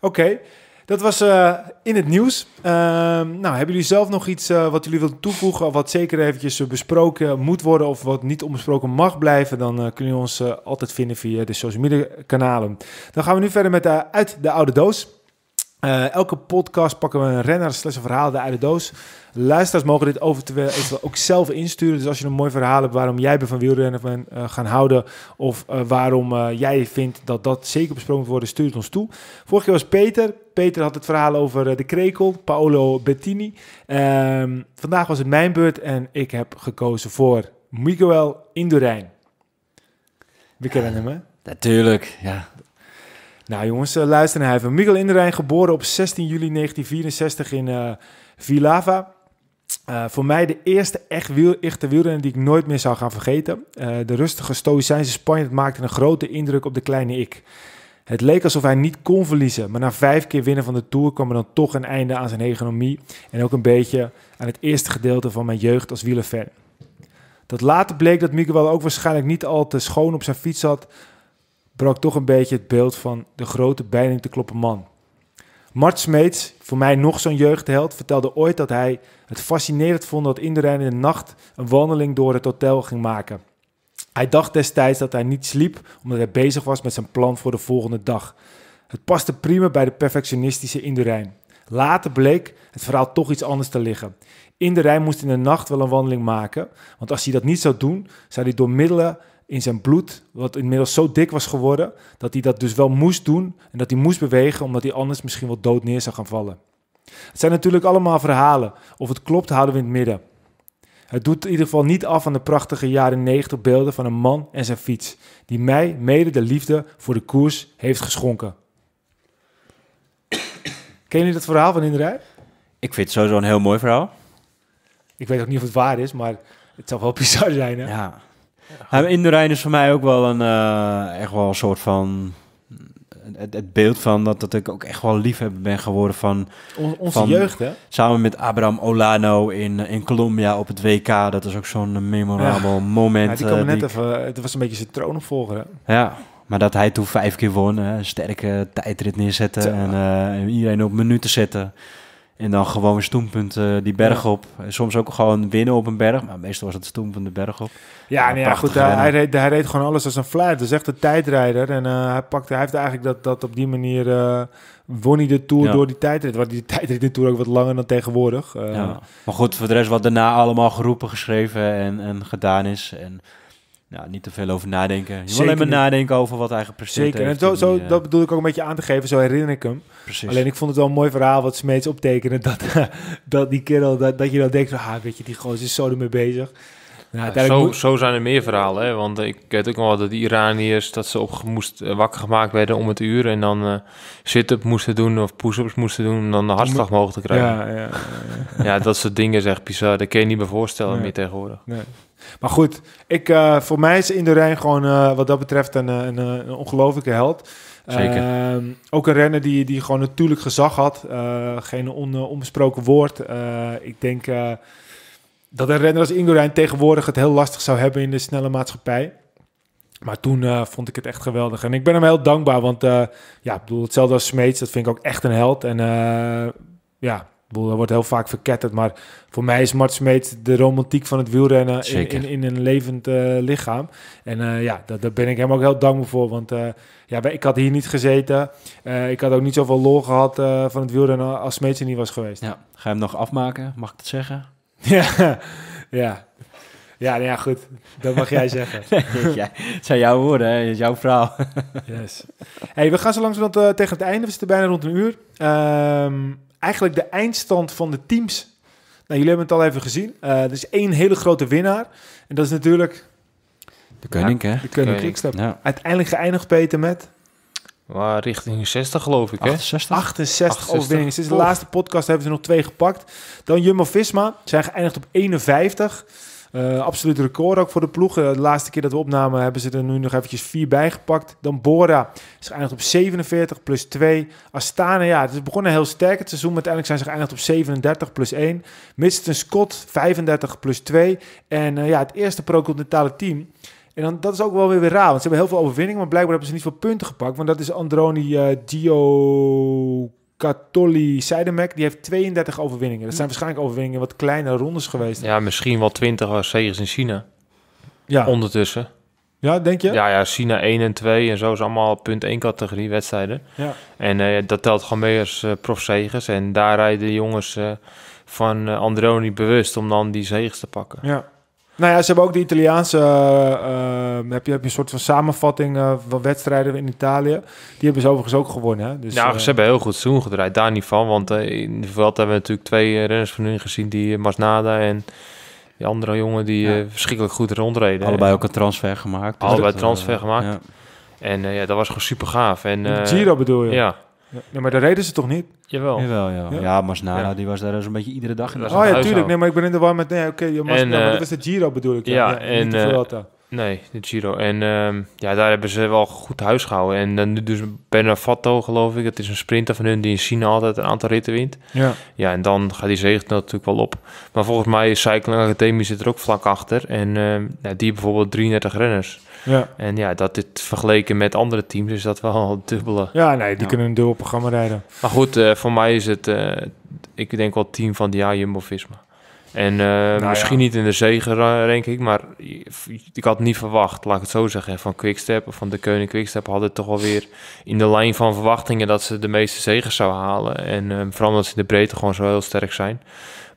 Speaker 1: Oké. Okay. Dat was eh, in het nieuws. Ehm, nou, hebben jullie zelf nog iets eh, wat jullie willen toevoegen... of wat zeker eventjes eh, besproken moet worden... of wat niet onbesproken mag blijven... dan kunnen jullie ons altijd vinden via de social media kanalen. Dan gaan we nu verder met Uit de Oude Doos. Elke podcast pakken we een renner slash verhaal de oude doos. Luisteraars mogen dit eventueel ook zelf insturen. Dus als je een mooi verhaal hebt waarom jij van wielrennen van, uh, gaan houden... of waarom jij vindt dat dat zeker besproken moet worden, stuur het ons toe. Vorige keer was Peter. Peter had het verhaal over eh, de krekel, Paolo Bettini. Um, vandaag was het mijn beurt en ik heb gekozen voor Miguel Indurain. We kennen hem, hè?
Speaker 2: Natuurlijk, ja.
Speaker 1: Nou jongens, uh, luister naar even. Miguel Indurain, geboren op 16 juli 1964 in uh, Vilava. Uh, voor mij de eerste echt echte wielrenner die ik nooit meer zou gaan vergeten. De rustige stoïcijnse Spanjaard maakte een grote indruk op de kleine ik. Het leek alsof hij niet kon verliezen, maar na vijf keer winnen van de Tour kwam er dan toch een einde aan zijn hegemonie en ook een beetje aan het eerste gedeelte van mijn jeugd als wielerfan. Dat later bleek dat Miguel ook waarschijnlijk niet al te schoon op zijn fiets zat, brak toch een beetje het beeld van de grote bijning te kloppen man. Mart Smeets, voor mij nog zo'n jeugdheld, vertelde ooit dat hij het fascinerend vond dat Inderijn in de nacht een wandeling door het hotel ging maken. Hij dacht destijds dat hij niet sliep omdat hij bezig was met zijn plan voor de volgende dag. Het paste prima bij de perfectionistische Indurijn. Later bleek het verhaal toch iets anders te liggen. Indurijn moest in de nacht wel een wandeling maken, want als hij dat niet zou doen, zou hij door middelen in zijn bloed, wat inmiddels zo dik was geworden, dat hij dat dus wel moest doen en dat hij moest bewegen, omdat hij anders misschien wel dood neer zou gaan vallen. Het zijn natuurlijk allemaal verhalen. Of het klopt, houden we in het midden. Het doet in ieder geval niet af van de prachtige jaren 90 beelden van een man en zijn fiets, die mij mede de liefde voor de koers heeft geschonken. Ken jullie dat verhaal van Inderij?
Speaker 2: Ik vind het sowieso een heel mooi verhaal.
Speaker 1: Ik weet ook niet of het waar is, maar het zou wel bizar zijn. Hè?
Speaker 2: Ja. Ja Inderij is voor mij ook wel een, uh, echt wel een soort van het, het, beeld van dat, dat ik ook echt wel liefhebber ben geworden van...
Speaker 1: onze jeugd, hè?
Speaker 2: Samen met Abraham Olano in, in Colombia op het WK. Dat is ook zo'n memorabel moment.
Speaker 1: Ja, die kwam uh, net even... Het was een beetje zijn troonopvolger, hè?
Speaker 2: Ja, maar dat hij toen vijf keer won, hè, een sterke tijdrit neerzetten en, uh, en iedereen op minuten zetten. En dan gewoon stoempunt uh, die berg op. Soms ook gewoon winnen op een berg, maar meestal was het stoempunt de berg op.
Speaker 1: Ja, nee, ja goed, hij, hij, reed, hij reed gewoon alles als een fluit. Dat is echt een tijdrijder. En uh, hij, pakte, hij heeft eigenlijk dat, dat op die manier... Uh, won hij de Tour door die tijdrit. Waar die tijdrit de Tour ook wat langer dan tegenwoordig.
Speaker 2: ja. Maar goed, voor de rest wat daarna allemaal geroepen, geschreven en, en gedaan is. En ja, niet te veel over nadenken. Je moet alleen maar nadenken over wat hij gepresteerd
Speaker 1: Zeker. En zo, zo, dat bedoel ik ook een beetje aan te geven. Zo herinner ik hem. Precies. Alleen ik vond het wel een mooi verhaal wat Smeets optekenen. Dat, dat die kerel, dat, dat je dan denkt van... Ah, weet je, die gozer is zo ermee bezig.
Speaker 3: Nou, zo, zo zijn er meer verhalen, hè? want ik weet ook nog wel dat de Iraniërs dat ze op moest, uh, wakker gemaakt werden om het uur en dan uh, sit-up moesten doen of push-ups moesten doen om dan de hartslag mogen te krijgen. Ja, ja, ja, ja. dat soort dingen zeg bizar. Dat kun je niet meer voorstellen meer tegenwoordig. Nee.
Speaker 1: Maar goed, ik, uh, voor mij is Indurain gewoon wat dat betreft een, een, een ongelofelijke held. Zeker. Uh, ook een renner die, die gewoon natuurlijk gezag had. geen on, onbesproken woord. ik denk dat een renner als Indurain tegenwoordig het heel lastig zou hebben in de snelle maatschappij. Maar toen uh, vond ik het echt geweldig. En ik ben hem heel dankbaar, want uh, ja, ik bedoel, hetzelfde als Smeets, dat vind ik ook echt een held. En uh, ja, dat wordt heel vaak verketterd. Maar voor mij is Mart Smeets de romantiek van het wielrennen in, in, in, een levend lichaam. En ja, daar, daar, ben ik hem ook heel dankbaar voor. Want ja, ik had hier niet gezeten. ik had ook niet zoveel lol gehad van het wielrennen als Smeets er niet was geweest.
Speaker 2: Ja, ga je hem nog afmaken? Mag ik het zeggen?
Speaker 1: ja, ja. Ja, nou ja, goed. Dat mag jij zeggen.
Speaker 2: ja, het zijn jouw woorden, hè? Het is jouw vrouw.
Speaker 1: yes. Hey, we gaan zo langzamerhand uh, tegen het einde. We zitten bijna rond een uur. Um, eigenlijk de eindstand van de teams. Nou, jullie hebben het al even gezien. Uh, er is één hele grote winnaar. En dat is natuurlijk...
Speaker 2: De koning, ja, hè?
Speaker 1: De koning. Ja. Uiteindelijk geëindigd, Peter, met...
Speaker 3: Maar richting 60 geloof ik, hè?
Speaker 1: 68, 68 overwinningen. Sinds de laatste podcast hebben ze nog twee gepakt. Dan Jumbo-Visma, zijn geëindigd op 51. Uh, absoluut record ook voor de ploeg. Uh, de laatste keer dat we opnamen hebben ze er nu nog eventjes vier bijgepakt. Dan Bora is geëindigd op 47 plus 2. Astana, ja, het is begonnen heel sterk het seizoen. Uiteindelijk zijn ze geëindigd op 37 plus 1. Miston Scott 35 plus 2. En uh, ja, het eerste pro-continentale team en dan, dat is ook wel weer, weer raar, want ze hebben heel veel overwinningen, maar blijkbaar hebben ze niet veel punten gepakt. Want dat is Androni uh, Gio Katoli Seidemek, die heeft 32 overwinningen. Dat zijn waarschijnlijk overwinningen in wat kleinere rondes geweest.
Speaker 3: Ja, misschien wel 20 zegens in China.
Speaker 1: Ja,
Speaker 3: Ondertussen.
Speaker 1: ja denk je?
Speaker 3: Ja, ja, China 1 en 2 en zo is allemaal punt 1 categorie wedstrijden.
Speaker 1: Ja.
Speaker 3: En eh, dat telt gewoon mee als profzegens. En daar rijden de jongens eh, van Androni bewust om dan die zegens te pakken.
Speaker 1: Ja. Nou ja, ze hebben ook de Italiaanse, eh, eh, heb, je, heb je een soort van samenvatting eh, van wedstrijden in Italië. Die hebben ze overigens ook gewonnen. Hè? Dus,
Speaker 3: ja,
Speaker 1: eh,
Speaker 3: ze hebben heel goed seizoen gedraaid, daar niet van. Want in de veld hebben we natuurlijk twee renners van hun gezien, die Masnada en die andere jongen die
Speaker 2: Ja.
Speaker 3: verschrikkelijk goed rondreden.
Speaker 2: Allebei ook een transfer gemaakt. Dus
Speaker 3: Allebei
Speaker 2: dat,
Speaker 3: transfer gemaakt.
Speaker 2: ja.
Speaker 3: En eh, ja, dat was gewoon super gaaf. En, eh,
Speaker 1: Giro bedoel je?
Speaker 3: Ja.
Speaker 1: Nee, maar daar reden ze toch niet?
Speaker 3: jawel.
Speaker 2: Jawel, ja.
Speaker 1: Ja?
Speaker 2: Ja, Masnada,
Speaker 3: Ja.
Speaker 2: die was daar zo'n beetje iedere dag in.
Speaker 3: Dat
Speaker 2: de
Speaker 3: is
Speaker 1: Oh ja, tuurlijk. Nee, maar ik ben in de war met... Nee, oké,
Speaker 3: En,
Speaker 1: ja, maar
Speaker 3: eh,
Speaker 1: dat was de Giro bedoel ik. Ja,
Speaker 3: ja,
Speaker 1: ja,
Speaker 3: en,
Speaker 1: niet de
Speaker 3: eh. Nee, de Giro. En ehm, ja, daar hebben ze wel goed huis gehouden. En dan nu dus Benafatto, geloof ik. Het is een sprinter van hun die in China altijd een aantal ritten wint.
Speaker 1: Ja.
Speaker 3: Ja, en dan gaat die zegen natuurlijk wel op. Maar volgens mij is Cycling Academie zit er ook vlak achter. En ehm, ja, die hebben bijvoorbeeld 33 renners.
Speaker 1: Ja.
Speaker 3: En ja, dat dit vergeleken met andere teams is dat wel het dubbele.
Speaker 1: ja, nee, die
Speaker 2: Ja.
Speaker 1: kunnen een dubbel programma rijden.
Speaker 3: Maar goed, eh, voor mij is het, eh, ik denk wel het team van het jaar Jumbo-Visma. En eh, misschien
Speaker 1: ja.
Speaker 3: niet in de zegen, denk ik, maar ik had niet verwacht, laat ik het zo zeggen, van Quickstep of van de Koning Quickstep hadden toch wel weer in de lijn van verwachtingen dat ze de meeste zegens zouden halen. En vooral omdat ze in de breedte gewoon zo heel sterk zijn.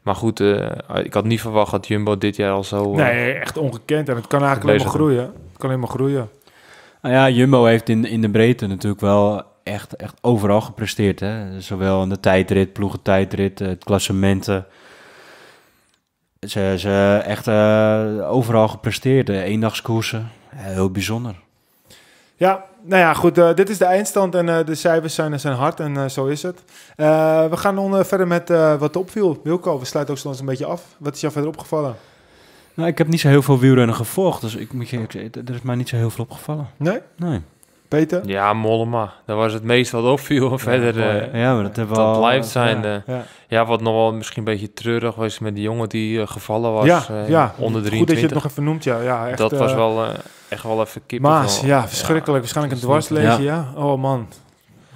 Speaker 3: Maar goed, eh, ik had niet verwacht dat Jumbo dit jaar al zo...
Speaker 1: Nee, echt ongekend. En het kan eigenlijk alleen maar groeien. Kan alleen maar groeien.
Speaker 2: Nou ja, Jumbo heeft in, in de breedte natuurlijk wel echt, echt overal gepresteerd. Hè? Zowel in de tijdrit, ploegentijdrit, eh, het klassementen. Ze, ze echt eh, overal gepresteerd. De eendagskoersen. Heel bijzonder.
Speaker 1: Ja, nou ja, goed. eh, dit is de eindstand en eh, de cijfers zijn, zijn hard en eh, zo is het. Eh, we gaan eh, verder met eh, wat opviel. Wilco, we sluiten ook soms een beetje af. Wat is jou verder opgevallen?
Speaker 2: Nou, ik heb niet zo heel veel wielrennen gevolgd. Dus ik moet je zeggen, er is mij niet zo heel veel opgevallen.
Speaker 1: Nee?
Speaker 2: Nee.
Speaker 1: Peter?
Speaker 3: Ja, Mollema. Dat was het meest wat opviel. Verder, eh,
Speaker 2: Ja, maar dat hebben we
Speaker 3: dat
Speaker 2: al...
Speaker 3: blijft zijn.
Speaker 1: ja,
Speaker 3: eh,
Speaker 1: ja.
Speaker 3: Ja, wat nog wel misschien een beetje treurig was met die jongen die eh, gevallen was.
Speaker 1: ja,
Speaker 3: eh,
Speaker 1: ja.
Speaker 3: onder
Speaker 1: Goed
Speaker 3: 23.
Speaker 1: dat je het nog even noemt, ja. ja echt,
Speaker 3: dat was wel echt wel even kippen.
Speaker 1: Maas, ja, verschrikkelijk. Waarschijnlijk een dwarslezen, ja. Oh man.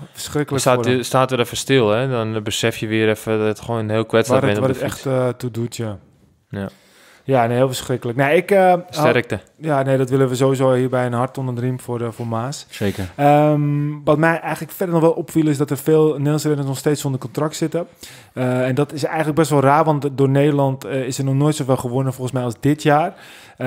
Speaker 3: Er
Speaker 1: Verschrikkelijk
Speaker 3: staat,
Speaker 1: voor
Speaker 3: er staat weer even stil, hè? Dan besef je weer even dat het gewoon heel kwetsbaar
Speaker 1: Waar het,
Speaker 3: bent
Speaker 1: waar het echt eh, toe doet, ja.
Speaker 3: Ja.
Speaker 1: Ja, nee, heel verschrikkelijk. Nee, ik... eh,
Speaker 3: Sterkte.
Speaker 1: ja, nee, dat willen we sowieso hierbij een hart onder de riem voor, voor Maas.
Speaker 2: Zeker.
Speaker 1: Ehm, wat mij eigenlijk verder nog wel opviel is dat er veel Nederlandse renners nog steeds zonder contract zitten. Eh, en dat is eigenlijk best wel raar, want door Nederland eh, is er nog nooit zoveel gewonnen volgens mij als dit jaar.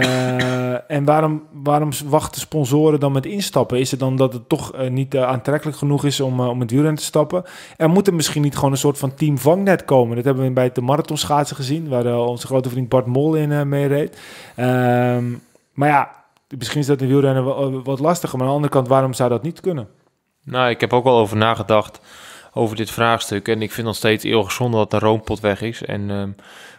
Speaker 1: Eh, en waarom, waarom wachten sponsoren dan met instappen? Is het dan dat het toch eh, niet eh, aantrekkelijk genoeg is om, om het wielrennen te stappen? Er moet er misschien niet gewoon een soort van team vangnet komen. Dat hebben we bij de marathonschaatsen gezien, waar onze grote vriend Bart Mol in meereed. Ehm, maar ja, misschien is dat in wielrennen wat lastiger. Maar aan de andere kant, waarom zou dat niet kunnen?
Speaker 3: Nou, ik heb ook wel over nagedacht over dit vraagstuk. En ik vind nog steeds eeuwig zonde dat de roompot weg is. En ehm,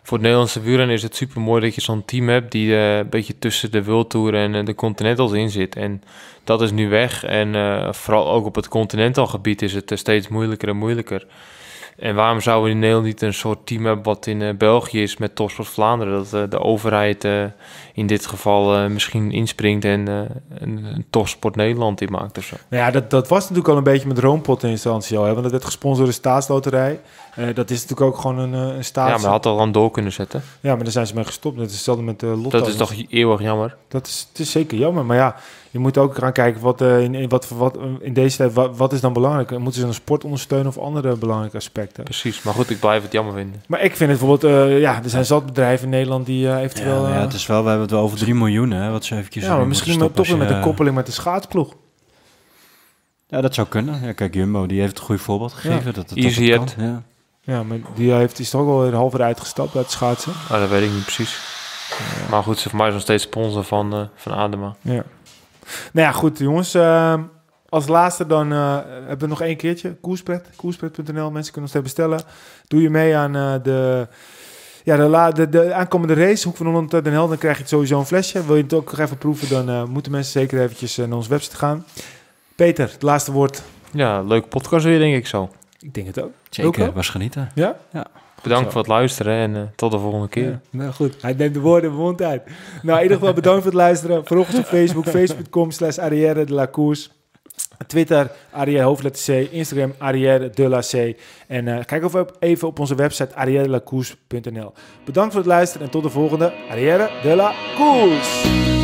Speaker 3: voor het Nederlandse wielrennen is het super mooi dat je zo'n team hebt die eh, een beetje tussen de World Tour en eh, de Continentals in zit. En dat is nu weg. En eh, vooral ook op het Continental gebied is het steeds moeilijker en moeilijker. En waarom zouden we in Nederland niet een soort team hebben wat in eh, België is met Topsport Vlaanderen? Dat eh, de overheid eh, in dit geval misschien inspringt en een, een Topsport Nederland in maakt of zo.
Speaker 1: Nou ja, dat, dat was natuurlijk al een beetje met Roompot in instantie al. Hè? Want dat werd gesponsord door de staatsloterij. Dat is natuurlijk ook gewoon een, een staats...
Speaker 3: Ja, maar dat had al aan door kunnen zetten.
Speaker 1: Ja, maar daar zijn ze mee gestopt. Dat is hetzelfde met de Lotto.
Speaker 3: Dat is toch eeuwig jammer.
Speaker 1: Dat is, het is zeker jammer. Maar ja, je moet ook gaan kijken wat, eh, in, in, wat, wat, in deze tijd, wat, wat is dan belangrijk? Moeten ze een sport ondersteunen of andere belangrijke aspecten?
Speaker 3: Precies, maar goed, ik blijf het jammer vinden.
Speaker 1: Maar ik vind het bijvoorbeeld, eh, ja, er zijn zat bedrijven in Nederland die eh,
Speaker 2: Ja,
Speaker 1: eventueel...
Speaker 2: ja,
Speaker 1: eh,
Speaker 2: het is wel, we hebben het wel over 3 miljoen, hè, wat ze eventjes
Speaker 1: ja, maar misschien toch weer met een
Speaker 2: je-
Speaker 1: koppeling met de schaatsploeg.
Speaker 2: Ja, dat zou kunnen. Ja, kijk, Jumbo, die heeft een goed voorbeeld gegeven. Dat het
Speaker 3: Easy
Speaker 2: het kan. Ja.
Speaker 1: Ja, maar die eh, heeft, is toch wel weer half weer uitgestapt uit het schaatsen.
Speaker 3: Ah, dat weet ik niet precies. Maar goed, ze voor mij is nog steeds sponsor van, eh, van Adema.
Speaker 1: Ja. Nou ja, goed jongens. ehm, als laatste dan eh, hebben we nog één keertje. Koerspret. Koerspret.nl. Mensen kunnen ons steeds bestellen. Doe je mee aan eh, de, ja, de, la, de, de aankomende race. Hoek van Holland eh, Den Helder. Dan krijg je sowieso een flesje. Wil je het ook nog even proeven. Dan eh, moeten mensen zeker eventjes naar onze website gaan. Peter, het laatste woord.
Speaker 3: Ja, leuke podcast weer, denk ik zo.
Speaker 1: Ik denk het ook.
Speaker 2: Zeker, was genieten.
Speaker 1: Ja?
Speaker 3: bedankt voor het luisteren en eh, tot de volgende keer.
Speaker 1: Nou goed, hij neemt de woorden mijn mond uit. Nou, in ieder geval bedankt voor het luisteren. Volg ons op Facebook, facebook.com slash arrière de la course. Twitter, Ariel hoofdletter C. Instagram, Arrière de la C. En eh, kijk even op onze website arrièredelacours.nl. Bedankt voor het luisteren en tot de volgende Arrière de la Course.